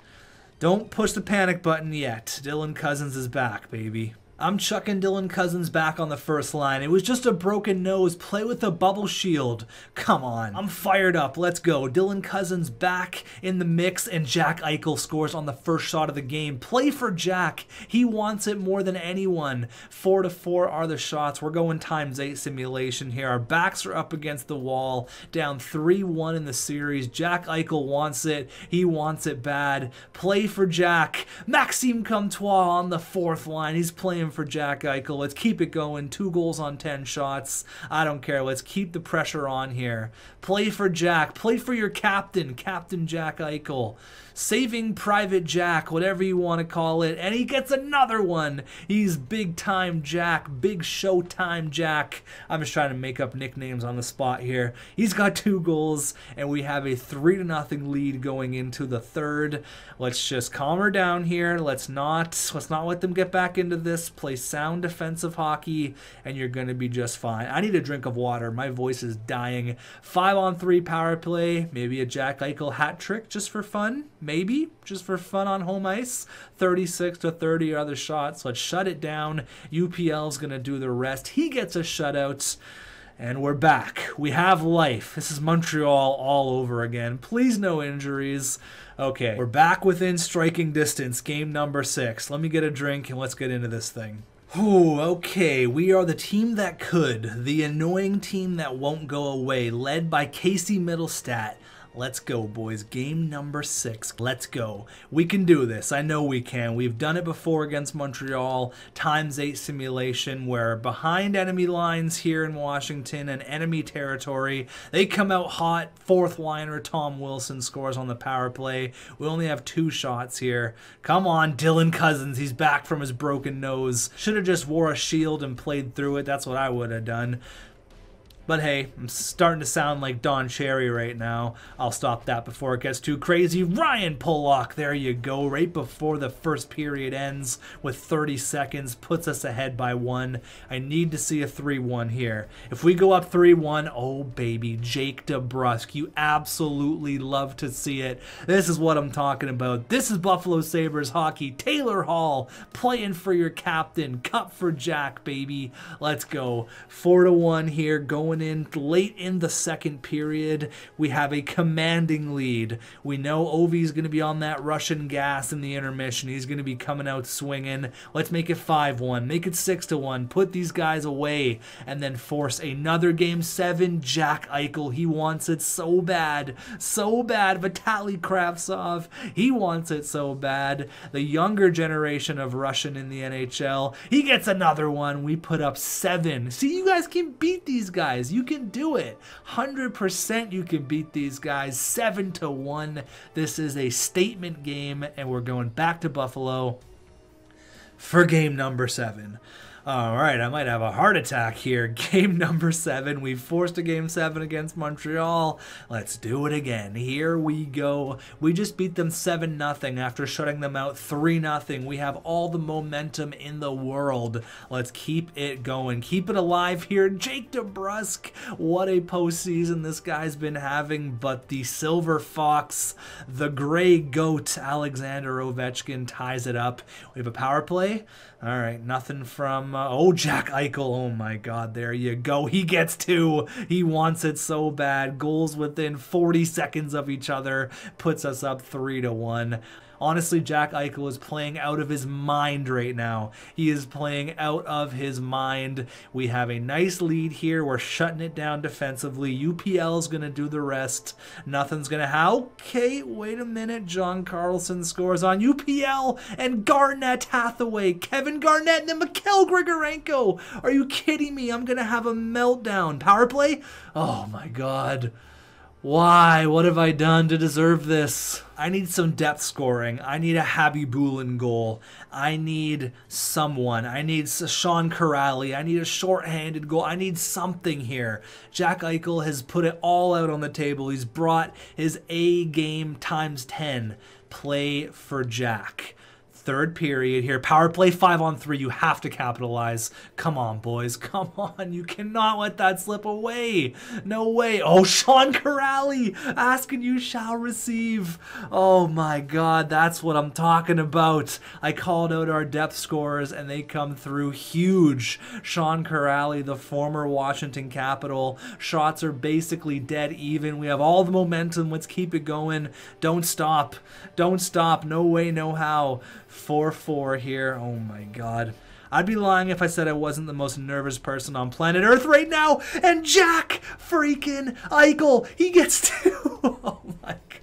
A: Don't push the panic button yet. Dylan Cozens is back, baby. I'm chucking Dylan Cozens back on the first line. It was just a broken nose. Play with the bubble shield. Come on. I'm fired up. Let's go. Dylan Cozens back in the mix, and Jack Eichel scores on the first shot of the game. Play for Jack. He wants it more than anyone. Four to four are the shots. We're going times eight simulation here. Our backs are up against the wall, down 3 1 in the series. Jack Eichel wants it. He wants it bad. Play for Jack. Maxime Comtois on the fourth line. He's playing for Jack Eichel. Let's keep it going. Two goals on 10 shots. I don't care. Let's keep the pressure on here. Play for Jack. Play for your captain, Captain Jack Eichel. Saving Private Jack, whatever you want to call it. And he gets another one. He's big time Jack, big showtime Jack. I'm just trying to make up nicknames on the spot here. He's got two goals, and we have a 3 to nothing lead going into the third. Let's just calm her down here. Let's not let's not let them get back into this. Play sound defensive hockey, and you're gonna be just fine. I need a drink of water. My voice is dying. Five on three power play, maybe a Jack Eichel hat trick just for fun maybe just for fun on home ice. 36 to 30 are the shots. Let's shut it down. UPL's going to do the rest. He gets a shutout. And we're back. We have life. This is Montreal all over again. Please, no injuries. Okay, we're back within striking distance. Game number six. Let me get a drink and let's get into this thing. Ooh, okay, we are the team that could, the annoying team that won't go away, led by Casey Mittelstadt Let's go, boys. Game number six. Let's go. We can do this. I know we can. We've done it before against Montreal. Times 8 simulation where behind enemy lines here in Washington and enemy territory, they come out hot. Fourth liner Tom Wilson scores on the power play. We only have two shots here. Come on, Dylan Cozens. He's back from his broken nose. Should have just wore a shield and played through it. That's what I would have done. But hey, I'm starting to sound like Don Cherry right now. I'll stop that before it gets too crazy. Ryan Pulock, there you go, right before the first period ends with 30 seconds, puts us ahead by one. I need to see a 3-1 here. If we go up 3-1, oh baby, Jake DeBrusk, you absolutely love to see it. This is what I'm talking about. This is Buffalo Sabres hockey. Taylor Hall playing for your captain. Cup for Jack, baby. Let's go. 4-1 here, going going in late in the second period. We have a commanding lead. We know Ovi's going to be on that Russian gas in the intermission. He's going to be coming out swinging. Let's make it 5-1. Make it 6-1. Put these guys away and then force another game 7. Jack Eichel, he wants it so bad. So bad. Vitali Kravtsov, he wants it so bad. The younger generation of Russian in the NHL, he gets another one. We put up 7. See, you guys can beat these guys guys. You can do it. 100% you can beat these guys 7 to 1. This is a statement game and we're going back to Buffalo for game number 7. All right, I might have a heart attack here. Game number seven. We forced a game seven against Montreal. Let's do it again. Here we go. We just beat them 7 nothing after shutting them out 3 nothing. We have all the momentum in the world. Let's keep it going. Keep it alive here. Jake DeBrusk. What a postseason this guy's been having. But the Silver Fox, the Gray Goat, Alexander Ovechkin ties it up. We have a power play. All right, nothing from oh Jack Eichel. Oh my God, there you go. He gets two. He wants it so bad. Goals within 40 seconds of each other puts us up three to one. Honestly, Jack Eichel is playing out of his mind right now. He is playing out of his mind. We have a nice lead here. We're shutting it down defensively. UPL is going to do the rest. Nothing's going to... Okay, wait a minute. John Carlson scores on UPL and Garnet Hathaway. Kevin Garnett and then Mikhail Grigorenko. Are you kidding me? I'm going to have a meltdown. Power play? Oh my god. Why? What have I done to deserve this? I need some depth scoring. I need a Khabibulin goal. I need someone. I need Sean Kuraly. I need a short-handed goal. I need something here. Jack Eichel has put it all out on the table. He's brought his A game times 10. Play for Jack third period here. Power play five on three. You have to capitalize. Come on, boys. Come on. You cannot let that slip away. No way. Oh, Sean Kuraly. Ask and you shall receive. Oh my God. That's what I'm talking about. I called out our depth scores and they come through huge. Sean Kuraly, the former Washington Capital. Shots are basically dead even. We have all the momentum. Let's keep it going. Don't stop. Don't stop. No way, no how. 4-4 here. Oh my god. I'd be lying if I said I wasn't the most nervous person on planet Earth right now. And Jack freaking Eichel, he gets two. oh my god.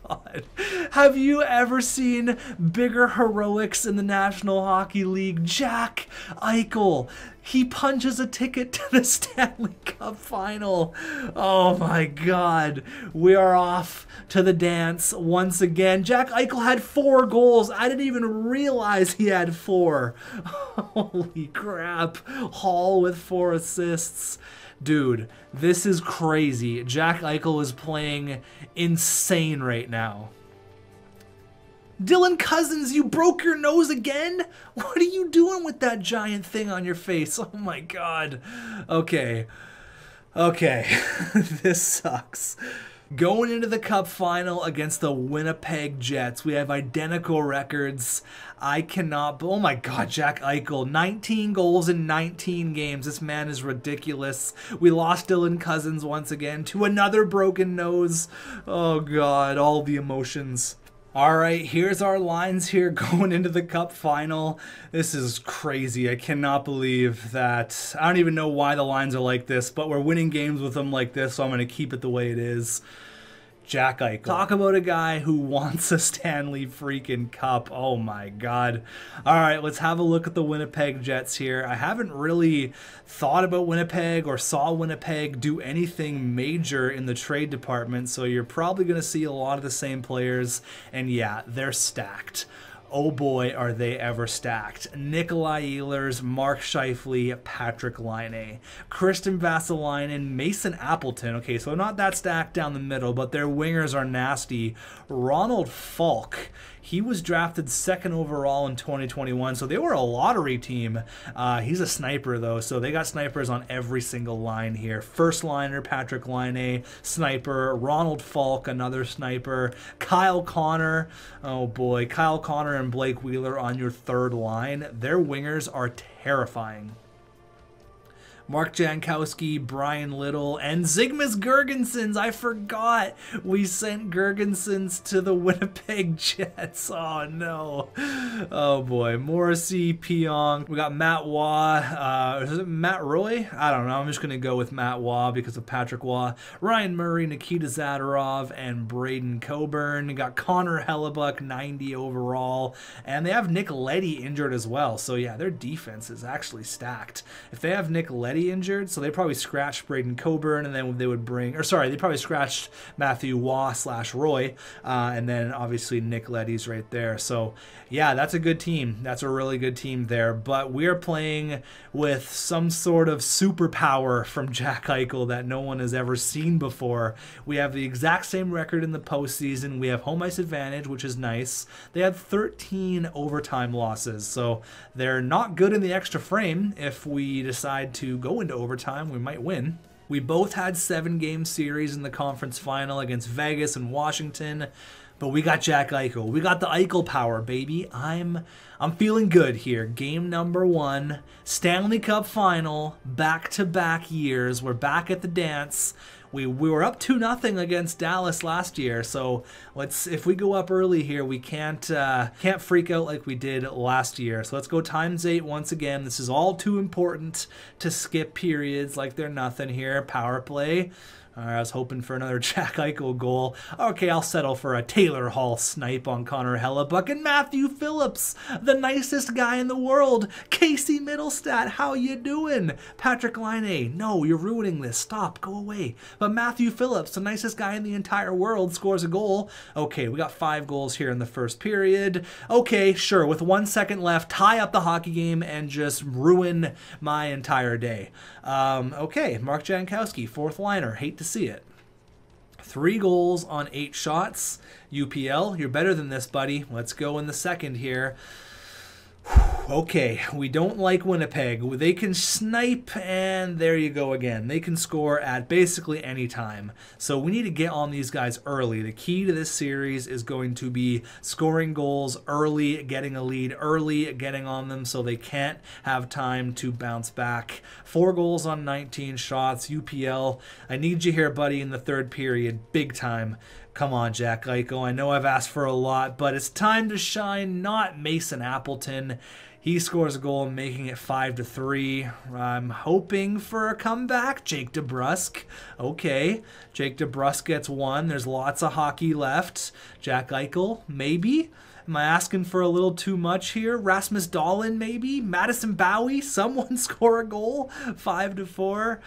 A: Have you ever seen bigger heroics in the National Hockey League? Jack Eichel. He punches a ticket to the Stanley Cup final. Oh my god. We are off to the dance once again. Jack Eichel had four goals. I didn't even realize he had four. Holy crap. Hall with four assists. Dude, this is crazy. Jack Eichel is playing insane right now. Dylan Cozens, you broke your nose again? What are you doing with that giant thing on your face? Oh my god. Okay. Okay. this sucks. Going into the cup final against the Winnipeg Jets, we have identical records. I cannot. Oh my God, Jack Eichel, 19 goals in 19 games. This man is ridiculous. We lost Dylan Cozens once again to another broken nose. Oh God, all the emotions. All right, here's our lines here going into the cup final. This is crazy. I cannot believe that. I don't even know why the lines are like this, but we're winning games with them like this, so I'm going to keep it the way it is. Jack Eichel. Talk about a guy who wants a Stanley freaking Cup. Oh my God. All right, let's have a look at the Winnipeg Jets here. I haven't really thought about Winnipeg or saw Winnipeg do anything major in the trade department, so you're probably going to see a lot of the same players. And yeah, they're stacked oh boy, are they ever stacked. Nikolai Ehlers, Mark Scheifele, Patrik Laine, Kristian Vesalainen, Mason Appleton. Okay, so not that stacked down the middle, but their wingers are nasty. Ronald Faulk he was drafted second overall in 2021, so they were a lottery team. Uh, he's a sniper, though, so they got snipers on every single line here. First liner, Patrick Laine, sniper. Ronald Falk, another sniper. Kyle Connor, oh boy, Kyle Connor and Blake Wheeler on your third line. Their wingers are terrifying. Mark Jankowski, Bryan Little, and Zemgus Girgensons. I forgot we sent Girgensons to the Winnipeg Jets. Oh no. Oh boy. Morrissey, Pionk. We got Matt Waugh. Uh, is it Matt Roy? I don't know. I'm just going to go with Matt Waugh because of Patrick Waugh. Ryan Murray, Nikita Zadorov, and Braydon Coburn. We got Connor Hellebuyck, 90 overall. And they have Nick Leddy injured as well. So yeah, their defense is actually stacked. If they have Nick Leddy injured, so they probably scratched Braydon Coburn, and then they would bring, or sorry, they probably scratched Matthew Waugh slash Roy, uh, and then obviously Nick Leddy's right there. So yeah, that's a good team. That's a really good team there. But we're playing with some sort of superpower from Jack Eichel that no one has ever seen before. We have the exact same record in the postseason. We have home ice advantage, which is nice. They had 13 overtime losses, so they're not good in the extra frame. If we decide to go into overtime, we might win. We both had seven game series in the conference final against Vegas and Washington, but we got Jack Eichel. We got the Eichel power, baby. I'm I'm feeling good here. Game number one, Stanley Cup final, back to back years. We're back at the dance. We, we were up two nothing against Dallas last year, so let's if we go up early here, we can't uh, can't freak out like we did last year. So let's go times eight once again. This is all too important to skip periods like they're nothing here. Power play. I was hoping for another Jack Eichel goal. Okay, I'll settle for a Taylor Hall snipe on Connor Hellebuyck and Matthew Phillips, the nicest guy in the world. Casey Mittelstadt, how you doing? Patrick Laine, no, you're ruining this. Stop, go away. But Matthew Phillips, the nicest guy in the entire world, scores a goal. Okay, we got five goals here in the first period. Okay, sure, with one second left, tie up the hockey game and just ruin my entire day. Um, okay, Mark Jankowski, fourth liner. Hate to see it. Three goals on eight shots. UPL, you're better than this, buddy. Let's go in the second here okay, we don't like Winnipeg. They can snipe, and there you go again. They can score at basically any time. So we need to get on these guys early. The key to this series is going to be scoring goals early, getting a lead early, getting on them so they can't have time to bounce back. Four goals on 19 shots. UPL, I need you here, buddy, in the third period, big time. Come on, Jack Eichel. I know I've asked for a lot, but it's time to shine, not Mason Appleton. He scores a goal, making it five to three. I'm hoping for a comeback. Jake DeBrusk. Okay, Jake DeBrusk gets one. There's lots of hockey left. Jack Eichel, maybe. Am I asking for a little too much here? Rasmus Dahlin, maybe. Madison Bowey? Someone score a goal. Five to four.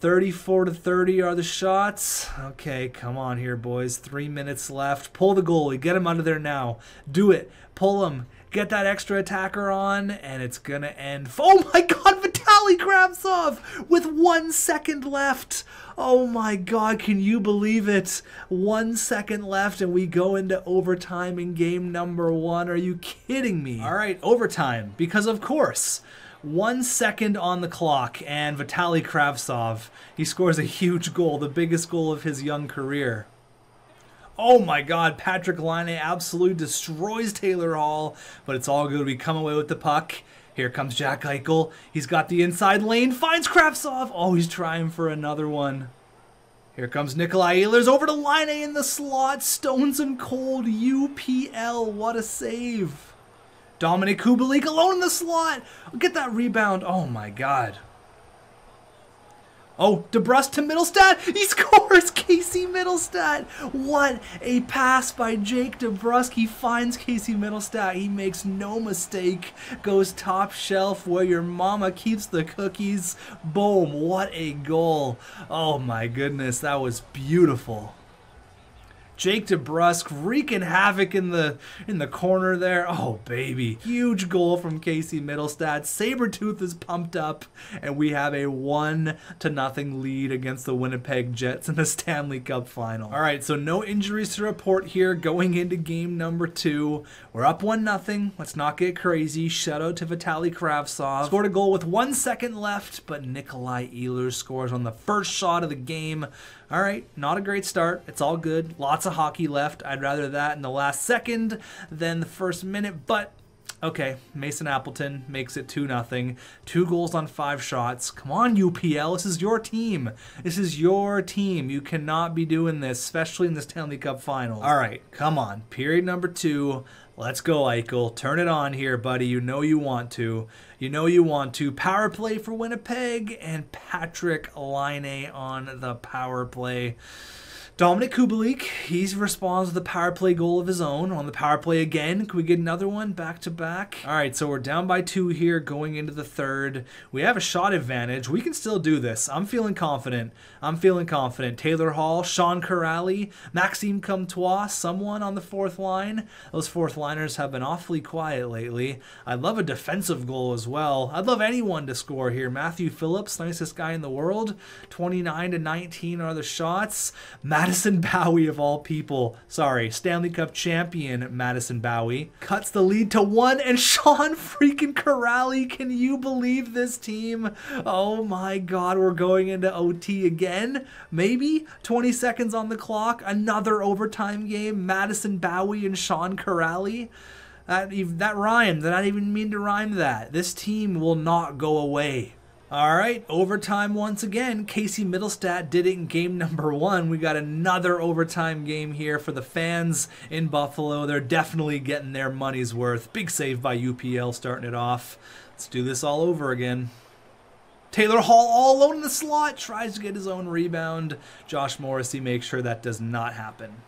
A: 34 to 30 are the shots. Okay, come on here, boys. Three minutes left. Pull the goalie. Get him out of there now. Do it. Pull him. Get that extra attacker on, and it's going to end. Oh my god, Vitali Kravtsov with one second left. Oh my god, can you believe it? One second left, and we go into overtime in game number one. Are you kidding me? All right, overtime, because of course one second on the clock, and Vitali Kravtsov, he scores a huge goal, the biggest goal of his young career. Oh my god, Patrick Laine absolutely destroys Taylor Hall, but it's all good. We come away with the puck. Here comes Jack Eichel. He's got the inside lane, finds Kravtsov. Oh, he's trying for another one. Here comes Nikolai Ehlers over to Laine in the slot, stones him cold. UPL, what a save. Dominik Kubalik alone in the slot. Get that rebound. Oh my god. Oh, DeBrusk to Mittelstadt. He scores Casey Mittelstadt. What a pass by Jake DeBrusk. He finds Casey Mittelstadt. He makes no mistake. Goes top shelf where your mama keeps the cookies. Boom. What a goal. Oh my goodness. That was beautiful. Jake DeBrusk wreaking havoc in the in the corner there. Oh baby, huge goal from Casey Mittelstadt. Sabretooth is pumped up, and we have a one to nothing lead against the Winnipeg Jets in the Stanley Cup final. All right, so no injuries to report here going into game number two. We're up one nothing. Let's not get crazy. Shout out to Vitali Kravtsov. Scored a goal with one second left, but Nikolai Ehlers scores on the first shot of the game. All right, not a great start. It's all good. Lots of hockey left. I'd rather that in the last second than the first minute, but okay, Mason Appleton makes it 2 nothing. Two goals on five shots. Come on, UPL. This is your team. This is your team. You cannot be doing this, especially in this Stanley Cup final. All right, come on. Period number two. Let's go, Eichel. Turn it on here, buddy. You know you want to. You know you want to. Power play for Winnipeg and Patrick Laine on the power play. Dominik Kubalik, he responds with a power play goal of his own on the power play again. Can we get another one back to back? All right, so we're down by two here going into the third. We have a shot advantage. We can still do this. I'm feeling confident. I'm feeling confident. Taylor Hall, Sean Kuraly, Maxime Comtois, someone on the fourth line. Those fourth liners have been awfully quiet lately. I'd love a defensive goal as well. I'd love anyone to score here. Matthew Phillips, nicest guy in the world. 29 to 19 are the shots. Madison Bowey, of all people, sorry, Stanley Cup champion Madison Bowey. cuts the lead to one, and Sean freaking Kuraly, can you believe this team? Oh my god, we're going into OT again? Maybe? 20 seconds on the clock, another overtime game, Madison Bowey and Sean Kuraly? That, that rhymed. I didn't even mean to rhyme that. This team will not go away. All right, overtime once again. Casey Mittelstadt did it in game number one. We got another overtime game here for the fans in Buffalo. They're definitely getting their money's worth. Big save by UPL starting it off. Let's do this all over again. Taylor Hall all alone in the slot, tries to get his own rebound. Josh Morrissey makes sure that does not happen.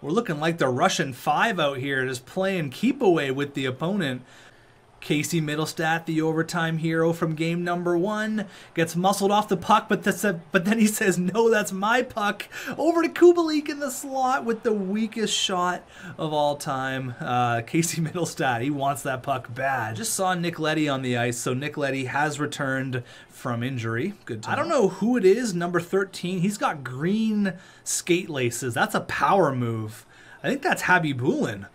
A: We're looking like the Russian five out here, just playing keep away with the opponent. Casey Mittelstadt, the overtime hero from game number one, gets muscled off the puck, but, a, but then he says, no, that's my puck. Over to Kubalik in the slot with the weakest shot of all time. Uh, Casey Mittelstadt, he wants that puck bad. Just saw Nick Leddy on the ice, so Nick Leddy has returned from injury. Good Time. I don't know who it is, number 13. He's got green skate laces. That's a power move. I think that's Khabibulin.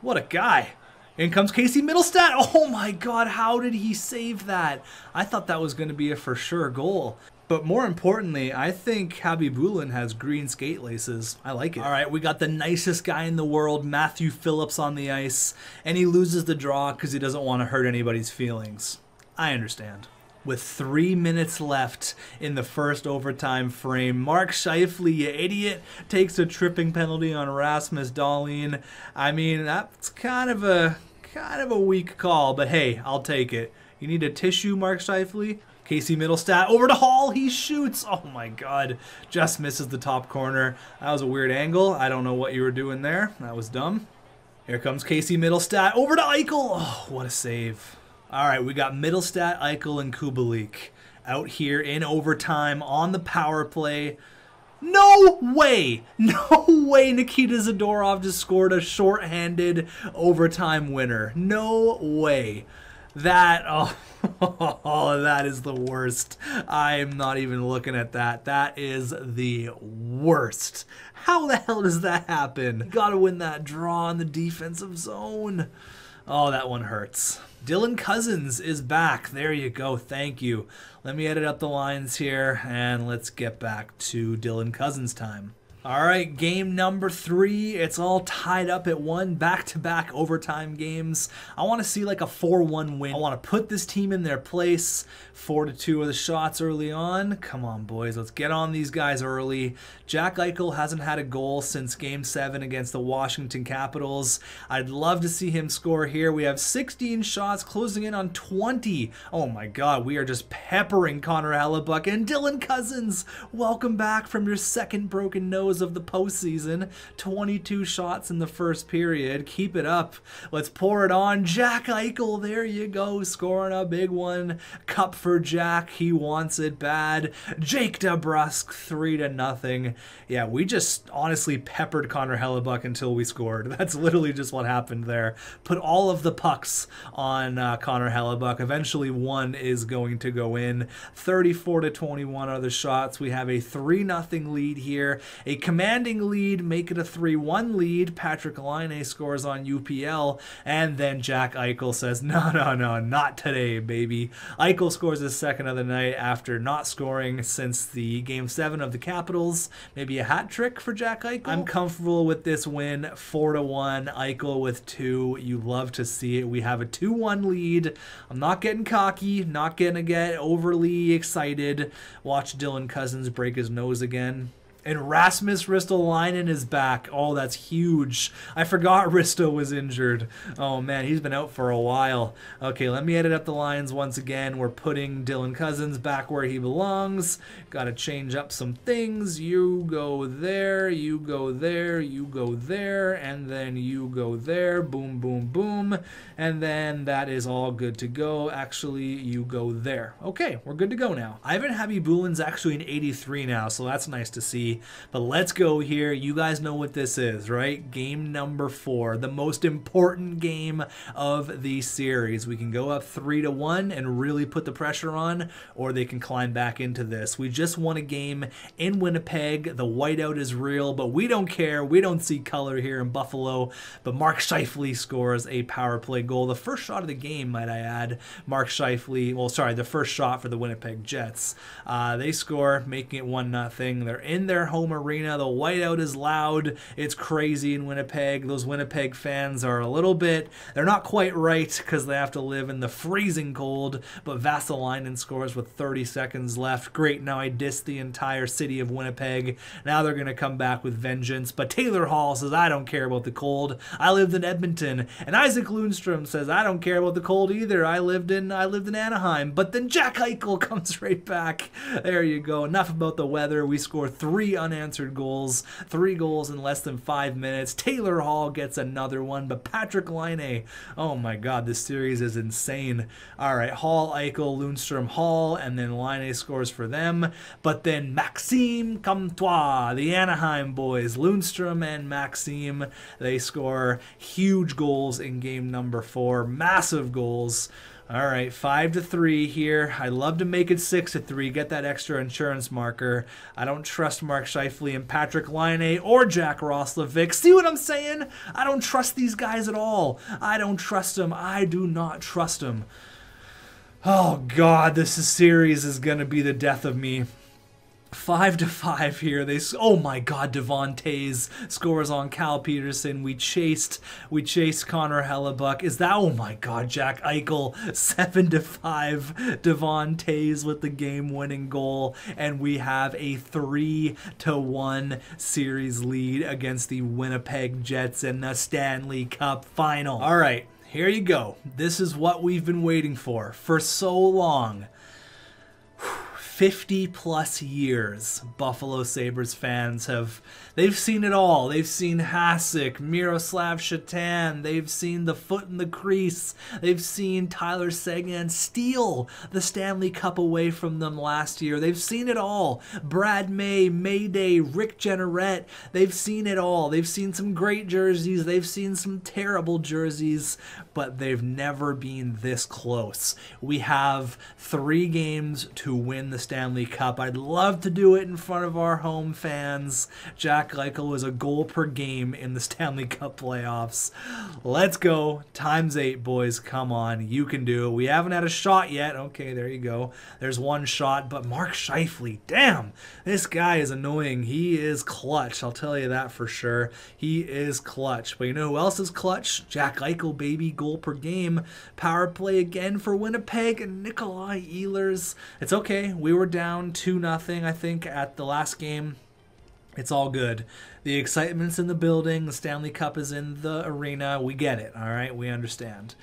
A: What a guy. In comes Casey Mittelstadt. Oh my god, how did he save that? I thought that was going to be a for sure goal. But more importantly, I think Khabibulin has green skate laces. I like it. All right, we got the nicest guy in the world, Matthew Phillips, on the ice, and he loses the draw because he doesn't want to hurt anybody's feelings. I understand with three minutes left in the first overtime frame. Mark Scheifele, you idiot, takes a tripping penalty on Rasmus Dahlin. I mean, that's kind of a kind of a weak call, but hey, I'll take it. You need a tissue, Mark Scheifele? Casey Mittelstadt over to Hall. He shoots. Oh my God. Just misses the top corner. That was a weird angle. I don't know what you were doing there. That was dumb. Here comes Casey Mittelstadt over to Eichel. Oh, what a save. All right, we got Mittelstadt, Eichel, and Kubalik out here in overtime on the power play. No way! No way Nikita Zadorov just scored a shorthanded overtime winner. No way. That, oh, oh, that is the worst. I'm not even looking at that. That is the worst. How the hell does that happen? You gotta win that draw in the defensive zone. Oh, that one hurts. Dylan Cozens is back. There you go. Thank you. Let me edit up the lines here and let's get back to Dylan Cozens time. All right, game number three. It's all tied up at one, back to back overtime games. I want to see like a 4 1 win. I want to put this team in their place. 4 to 2 of the shots early on. Come on, boys. Let's get on these guys early. Jack Eichel hasn't had a goal since game seven against the Washington Capitals. I'd love to see him score here. We have 16 shots, closing in on 20. Oh my God, we are just peppering Connor Hellebuyck and Dylan Cozens. Welcome back from your second broken nose of the postseason. 22 shots in the first period. Keep it up. Let's pour it on. Jack Eichel, there you go, scoring a big one. Cup for Jack. He wants it bad. Jake DeBrusk, three to nothing. Yeah, we just honestly peppered Connor Hellebuyck until we scored. That's literally just what happened there. Put all of the pucks on uh, Connor Hellebuyck. Eventually, one is going to go in. 34 to 21 are the shots. We have a 3 nothing lead here. A commanding lead, make it a 3 1 lead. Patrick Laine scores on UPL, and then Jack Eichel says, No, no, no, not today, baby. Eichel scores his second of the night after not scoring since the game seven of the Capitals. Maybe a hat trick for Jack Eichel. I'm comfortable with this win, 4 to 1. Eichel with two. You love to see it. We have a 2 1 lead. I'm not getting cocky, not going to get overly excited. Watch Dylan Cozens break his nose again. And Rasmus Ristolainen is back. Oh, that's huge. I forgot Risto was injured. Oh, man, he's been out for a while. Okay, let me edit up the lines once again. We're putting Dylan Cozens back where he belongs. Got to change up some things. You go there, you go there, you go there, and then you go there. Boom, boom, boom. And then that is all good to go. Actually, you go there. Okay, we're good to go now. Ivan Khabibulin's actually an 83 now, so that's nice to see. But let's go here. You guys know what this is, right? Game number four, the most important game of the series. We can go up three to one and really put the pressure on, or they can climb back into this. We just won a game in Winnipeg. The whiteout is real, but we don't care. We don't see color here in Buffalo. But Mark Scheifele scores a power play goal. The first shot of the game, might I add. Mark Scheifele, well, sorry, the first shot for the Winnipeg Jets. Uh, they score, making it 1 nothing. They're in their their home arena. The whiteout is loud. It's crazy in Winnipeg. Those Winnipeg fans are a little bit, they're not quite right because they have to live in the freezing cold. But Vesalainen scores with 30 seconds left. Great. Now I diss the entire city of Winnipeg. Now they're going to come back with vengeance. But Taylor Hall says, I don't care about the cold. I lived in Edmonton. And Isaac Lundstrom says, I don't care about the cold either. I lived in I lived in Anaheim. But then Jack Eichel comes right back. There you go. Enough about the weather. We score three unanswered goals, three goals in less than five minutes. Taylor Hall gets another one, but Patrick Laine, oh my God, this series is insane. All right, Hall, Eichel, Lundstrom, Hall, and then Laine scores for them. But then Maxime Comtois, the Anaheim boys, Lundstrom and Maxime, they score huge goals in game number four, massive goals. All right, five to three here. I love to make it six to three. Get that extra insurance marker. I don't trust Mark Scheifele and Patrick Laine or Jack Roslovic. See what I'm saying? I don't trust these guys at all. I don't trust them. I do not trust them. Oh God, this series is gonna be the death of me. Five to five here. They oh my God, Devon Toews scores on Cal Petersen. We chased we chased Connor Hellebuyck. Is that oh my God, Jack Eichel seven to five. Devon Toews with the game-winning goal, and we have a three to one series lead against the Winnipeg Jets in the Stanley Cup Final. All right, here you go. This is what we've been waiting for for so long. 50 plus years, Buffalo Sabres fans have they've seen it all. They've seen Hasek, Miroslav Shatan, they've seen the foot in the crease, they've seen Tyler Seguin steal the Stanley Cup away from them last year. They've seen it all. Brad May, Mayday, Rick Jeanneret, they've seen it all. They've seen some great jerseys, they've seen some terrible jerseys, but they've never been this close. We have three games to win the Stanley Cup. I'd love to do it in front of our home fans. Jack Eichel was a goal per game in the Stanley Cup playoffs. Let's go. Times eight, boys. Come on. You can do it. We haven't had a shot yet. Okay, there you go. There's one shot, but Mark Scheifele, damn, this guy is annoying. He is clutch. I'll tell you that for sure. He is clutch. But you know who else is clutch? Jack Eichel, baby. Goal per game. Power play again for Winnipeg and Nikolai Ehlers. It's okay. We were down 2 nothing, I think, at the last game. It's all good. The excitement's in the building. The Stanley Cup is in the arena. We get it. All right. We understand.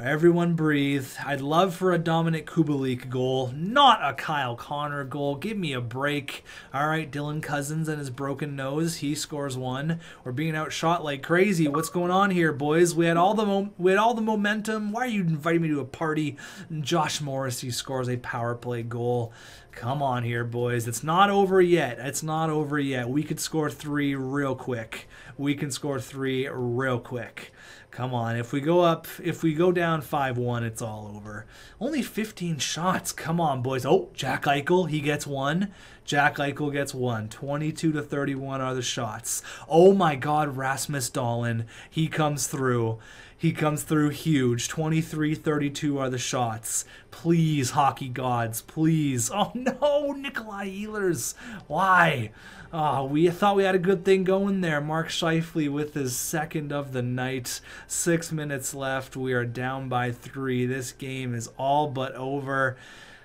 A: Everyone breathe. I'd love for a Dominik Kubalik goal, not a Kyle Connor goal. Give me a break. All right, Dylan Cozens and his broken nose. He scores one. We're being outshot like crazy. What's going on here, boys? We had all the we had all the momentum. Why are you inviting me to a party? Josh Morrissey scores a power play goal. Come on here, boys. It's not over yet. It's not over yet. We could score three real quick. We can score three real quick. Come on, if we go up, if we go down 5-1, it's all over. Only 15 shots. Come on, boys. Oh, Jack Eichel, he gets one. Jack Eichel gets one. 22 to 31 are the shots. Oh my God, Rasmus Dahlin, he comes through. He comes through huge. 23 32 are the shots. Please, hockey gods, please. Oh no, Nikolai Ehlers. Why? Oh, we thought we had a good thing going there. Mark Scheifele with his second of the night. Six minutes left. We are down by three. This game is all but over.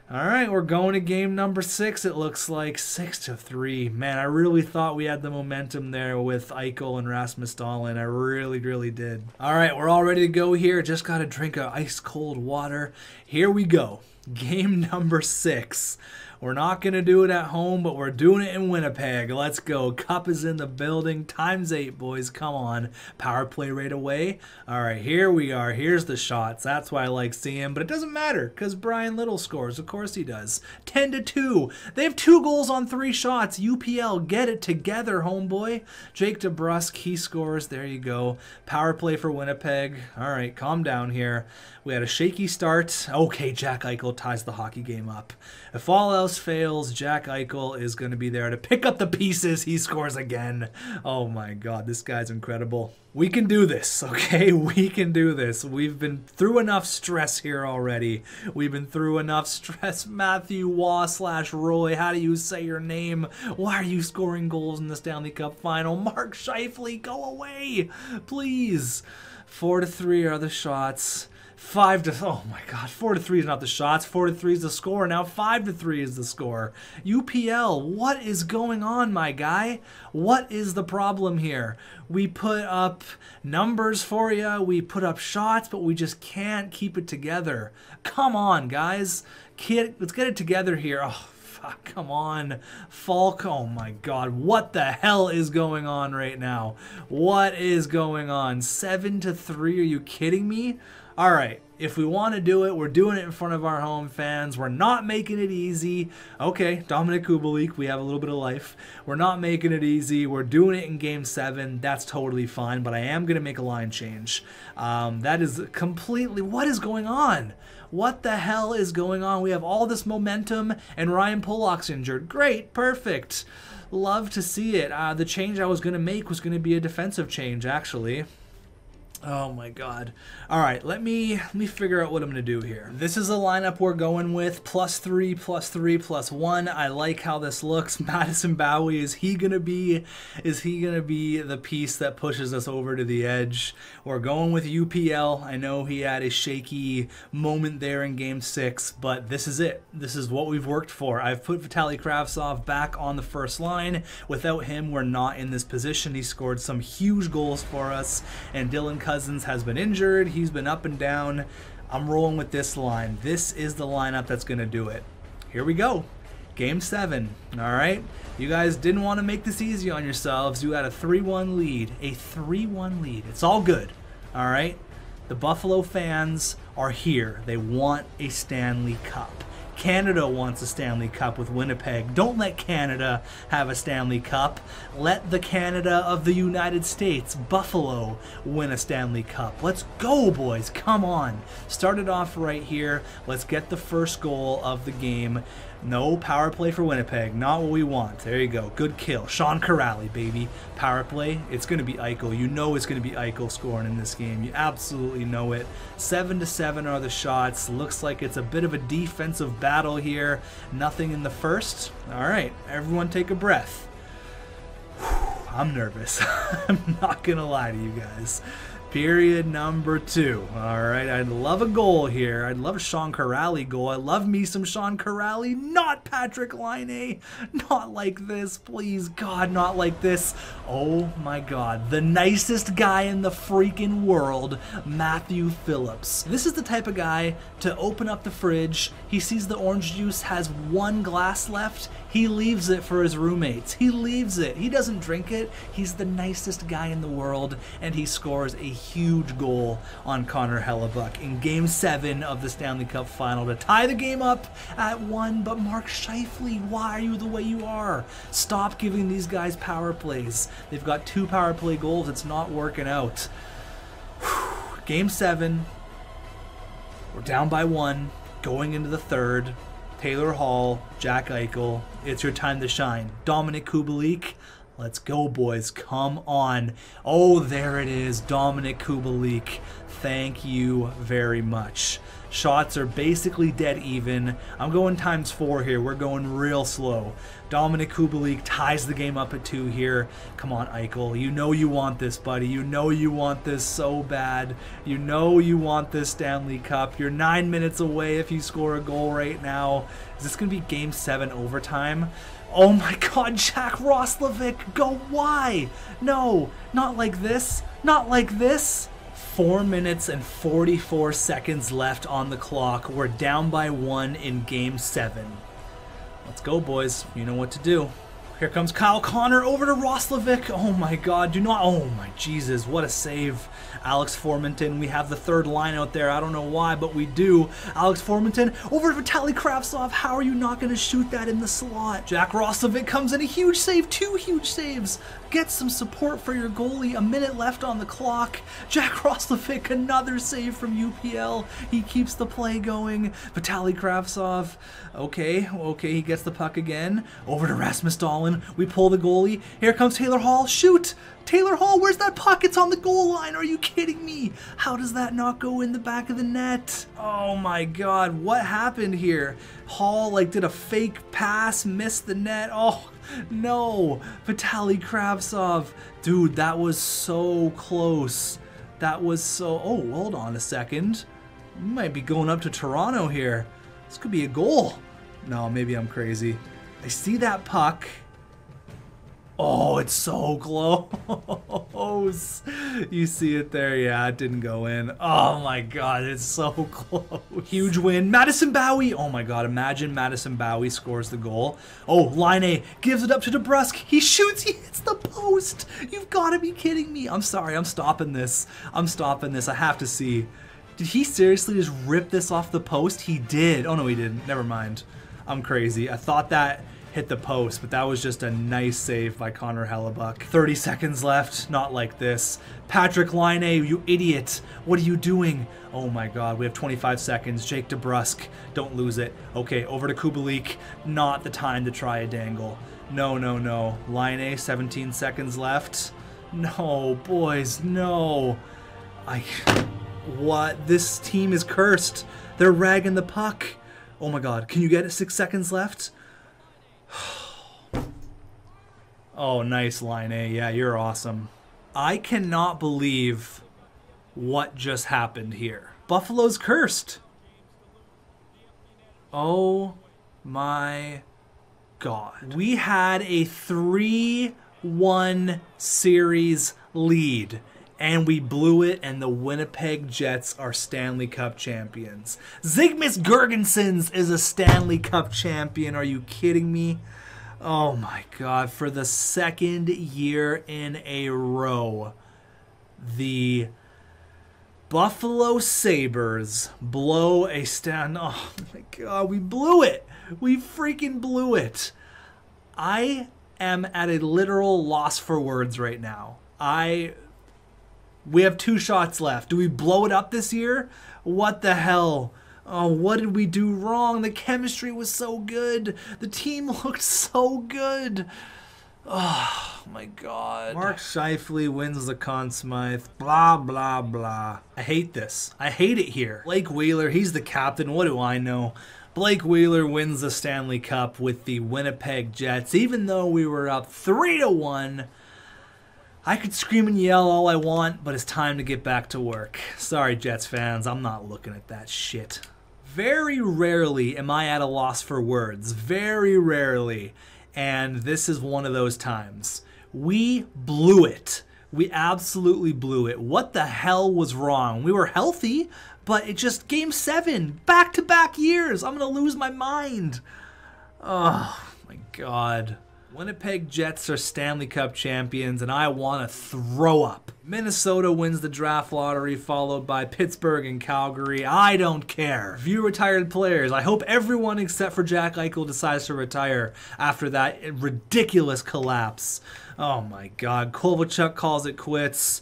A: All right, we're going to game number six. It looks like six to three. Man, I really thought we had the momentum there with Eichel and Rasmus Dahlin. I really, really did. All right, we're all ready to go here. Just got to drink a ice cold water. Here we go. Game number six. We're not going to do it at home, but we're doing it in Winnipeg. Let's go. Cup is in the building. Times eight, boys. Come on. Power play right away. All right, here we are. Here's the shots. That's why I like seeing, but it doesn't matter because Bryan Little scores. Of course he does. 10 to 2. They have two goals on three shots. UPL, get it together, homeboy. Jake DeBrusk, he scores. There you go. Power play for Winnipeg. All right, calm down here. We had a shaky start. Okay, Jack Eichel ties the hockey game up. If all else fails, Jack Eichel is going to be there to pick up the pieces. He scores again. Oh my God, this guy's incredible. We can do this, okay? We can do this. We've been through enough stress here already. We've been through enough stress. Matthew Waugh slash Roy, how do you say your name? Why are you scoring goals in the Stanley Cup final? Mark Scheifele, go away, please. Four to three are the shots. Five to oh my god, four to three is not the shots. Four to three is the score. Now five to three is the score. UPL, what is going on, my guy? What is the problem here? We put up numbers for you. We put up shots, but we just can't keep it together. Come on, guys. Kid, let's get it together here. Oh, come on. Falk, oh my god, what the hell is going on right now? What is going on? Seven to three, are you kidding me? All right, if we want to do it, we're doing it in front of our home fans. We're not making it easy. Okay, Dominik Kubalik, we have a little bit of life. We're not making it easy. We're doing it in game seven. That's totally fine, but I am going to make a line change. Um, that is completely, what is going on? What the hell is going on? We have all this momentum, and Ryan Pulock's injured. Great, perfect. Love to see it. Uh, the change I was going to make was going to be a defensive change, actually. Oh my god. Alright, let me let me figure out what I'm gonna do here. This is a lineup we're going with. Plus three, plus three, plus one. I like how this looks. Madison Bowey, is he gonna be is he gonna be the piece that pushes us over to the edge? We're going with UPL. I know he had a shaky moment there in game six, but this is it. This is what we've worked for. I've put Vitaly Kravtsov back on the first line. Without him, we're not in this position. He scored some huge goals for us, and Dylan Cozens has been injured. He's been up and down. I'm rolling with this line. This is the lineup that's going to do it. Here we go. Game 7. All right? You guys didn't want to make this easy on yourselves. You had a 3-1 lead. A 3-1 lead. It's all good. All right? The Buffalo fans are here. They want a Stanley Cup. Canada wants a Stanley Cup with Winnipeg. Don't let Canada have a Stanley Cup. Let the Canada of the United States, Buffalo, win a Stanley Cup. Let's go, boys. Come on. Start it off right here. Let's get the first goal of the game. No power play for Winnipeg. Not what we want. There you go. Good kill. Sean Kuraly, baby. Power play. It's going to be Eichel. You know it's going to be Eichel scoring in this game. You absolutely know it. 7 to 7 are the shots. Looks like it's a bit of a defensive battle here. Nothing in the first. All right. Everyone take a breath. I'm nervous. I'm not going to lie to you guys. Period number two. All right, I'd love a goal here. I'd love a Sean Kuraly goal. I love me some Sean Kuraly, not Patrick Laine. Not like this, please, God, not like this. Oh my God, the nicest guy in the freaking world, Matthew Phillips. This is the type of guy to open up the fridge. He sees the orange juice has one glass left. He leaves it for his roommates. He leaves it. He doesn't drink it. He's the nicest guy in the world, and he scores a huge goal on Connor Hellebuyck in Game 7 of the Stanley Cup Final to tie the game up at 1. But Mark Scheifele, why are you the way you are? Stop giving these guys power plays. They've got two power play goals. It's not working out. Game 7. We're down by 1 going into the third. Taylor Hall, Jack Eichel, it's your time to shine. Dominik Kubalik, let's go, boys. Come on. Oh, there it is. Dominik Kubalik. Thank you very much. Shots are basically dead even. I'm going times four here. We're going real slow. Dominik Kubalik ties the game up at two here. Come on, Eichel. You know you want this, buddy. You know you want this so bad. You know you want this Stanley Cup. You're nine minutes away if you score a goal right now. Is this going to be game seven overtime? Oh my god, Jack Roslovic, go why? No, not like this. Not like this. 4 minutes and 44 seconds left on the clock. We're down by one in game 7. Let's go, boys. You know what to do. Here comes Kyle Connor over to Roslovic. Oh my god, do not. Oh my Jesus, what a save. Alex Formenton, we have the third line out there. I don't know why, but we do. Alex Formenton over to Vitaly Kravtsov. How are you not going to shoot that in the slot? Jack Roslovic comes in a huge save, two huge saves. Get some support for your goalie. A minute left on the clock. Jack Roslovic, another save from UPL. He keeps the play going. Vitaly Kravtsov, okay, okay, he gets the puck again. Over to Rasmus Dahlin. We pull the goalie. Here comes Taylor Hall. Shoot! Taylor Hall, where's that puck? It's on the goal line. Are you kidding me? How does that not go in the back of the net? Oh my god, what happened here? Hall like did a fake pass, missed the net. Oh no, Vitaly Kravtsov. Dude, that was so close. That was so, oh, hold on a second. We might be going up to Toronto here. This could be a goal. No, maybe I'm crazy. I see that puck. Oh, it's so close. You see it there? Yeah, it didn't go in. Oh my god, it's so close. Huge win. Madison Bowey. Oh my god, imagine Madison Bowey scores the goal. Oh, Laine gives it up to DeBrusk. He shoots, he hits the post. You've got to be kidding me. I'm sorry, I'm stopping this. I'm stopping this. I have to see. Did he seriously just rip this off the post? He did. Oh no, he didn't. Never mind. I'm crazy. I thought that hit the post, but that was just a nice save by Connor Hellebuyck. 30 seconds left, not like this. Patrick Laine, you idiot. What are you doing? Oh my god, we have 25 seconds. Jake DeBrusk, don't lose it. Okay, over to Kubalik. Not the time to try a dangle. No, no, no. Laine, 17 seconds left. No, boys, no. I... What? This team is cursed. They're ragging the puck. Oh my god, can you get it? Six seconds left? oh, nice line A. Yeah, you're awesome. I cannot believe what just happened here. Buffalo's cursed. Oh my god. We had a 3 1 series lead and we blew it, and the Winnipeg Jets are Stanley Cup champions. Zemgus Girgensons is a Stanley Cup champion. Are you kidding me? Oh my god, for the second year in a row, the Buffalo Sabres blow a stand. Oh my god, we blew it. We freaking blew it. I am at a literal loss for words right now. I we have two shots left. Do we blow it up this year? What the hell? Oh, what did we do wrong? The chemistry was so good. The team looked so good. Oh my god. Mark Scheifele wins the Conn Smythe. Blah, blah, blah. I hate this. I hate it here. Blake Wheeler, he's the captain. What do I know? Blake Wheeler wins the Stanley Cup with the Winnipeg Jets. Even though we were up 3 to 1, I could scream and yell all I want, but it's time to get back to work. Sorry, Jets fans, I'm not looking at that shit. Very rarely am I at a loss for words. Very rarely and this is one of those times. We blew it. We absolutely blew it. What the hell was wrong? We were healthy, but it just game seven, back to back years. I'm gonna lose my mind. Oh my god. Winnipeg Jets are Stanley Cup champions, and I want to throw up. Minnesota wins the draft lottery, followed by Pittsburgh and Calgary. I don't care. Few retired players. I hope everyone except for Jack Eichel decides to retire after that ridiculous collapse. Oh my God. Kovalchuk calls it quits.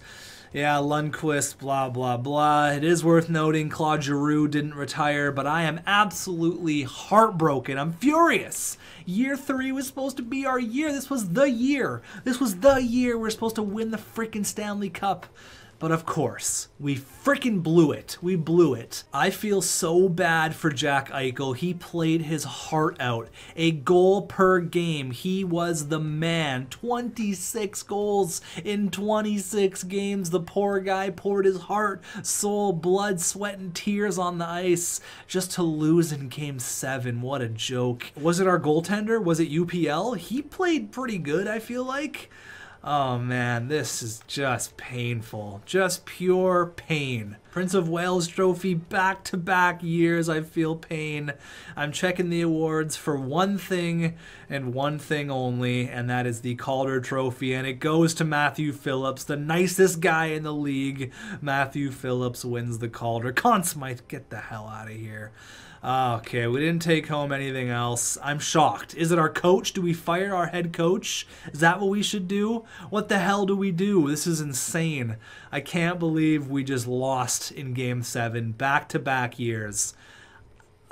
A: Yeah, Lundqvist, blah, blah, blah. It is worth noting Claude Giroux didn't retire, but I am absolutely heartbroken. I'm furious. Year three was supposed to be our year. This was the year. This was the year we're supposed to win the freaking Stanley Cup. But of course, we freaking blew it. We blew it. I feel so bad for Jack Eichel. He played his heart out. A goal per game. He was the man. 26 goals in 26 games. The poor guy poured his heart, soul, blood, sweat, and tears on the ice just to lose in game seven. What a joke. Was it our goaltender? Was it UPL? He played pretty good, I feel like. Oh man, this is just painful. Just pure pain. Prince of Wales trophy back to back years. I feel pain. I'm checking the awards for one thing and one thing only, and that is the Calder trophy. And it goes to Matthew Phillips, the nicest guy in the league. Matthew Phillips wins the Calder. Conn Smythe, get the hell out of here. Ah, okay, we didn't take home anything else. I'm shocked. Is it our coach? Do we fire our head coach? Is that what we should do? What the hell do we do? This is insane. I can't believe we just lost in game seven back to back years.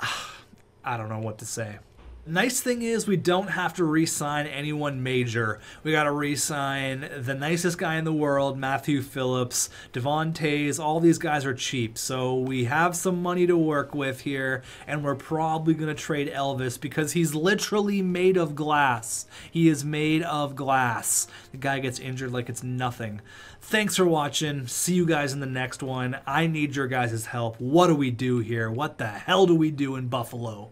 A: I don't know what to say. Nice thing is we don't have to re-sign anyone major. We got to re-sign the nicest guy in the world, Matthew Phillips, Devon Toews. All these guys are cheap, so we have some money to work with here, and we're probably going to trade Elvis because he's literally made of glass. He is made of glass. The guy gets injured like it's nothing. Thanks for watching. See you guys in the next one. I need your guys' help. What do we do here? What the hell do we do in Buffalo?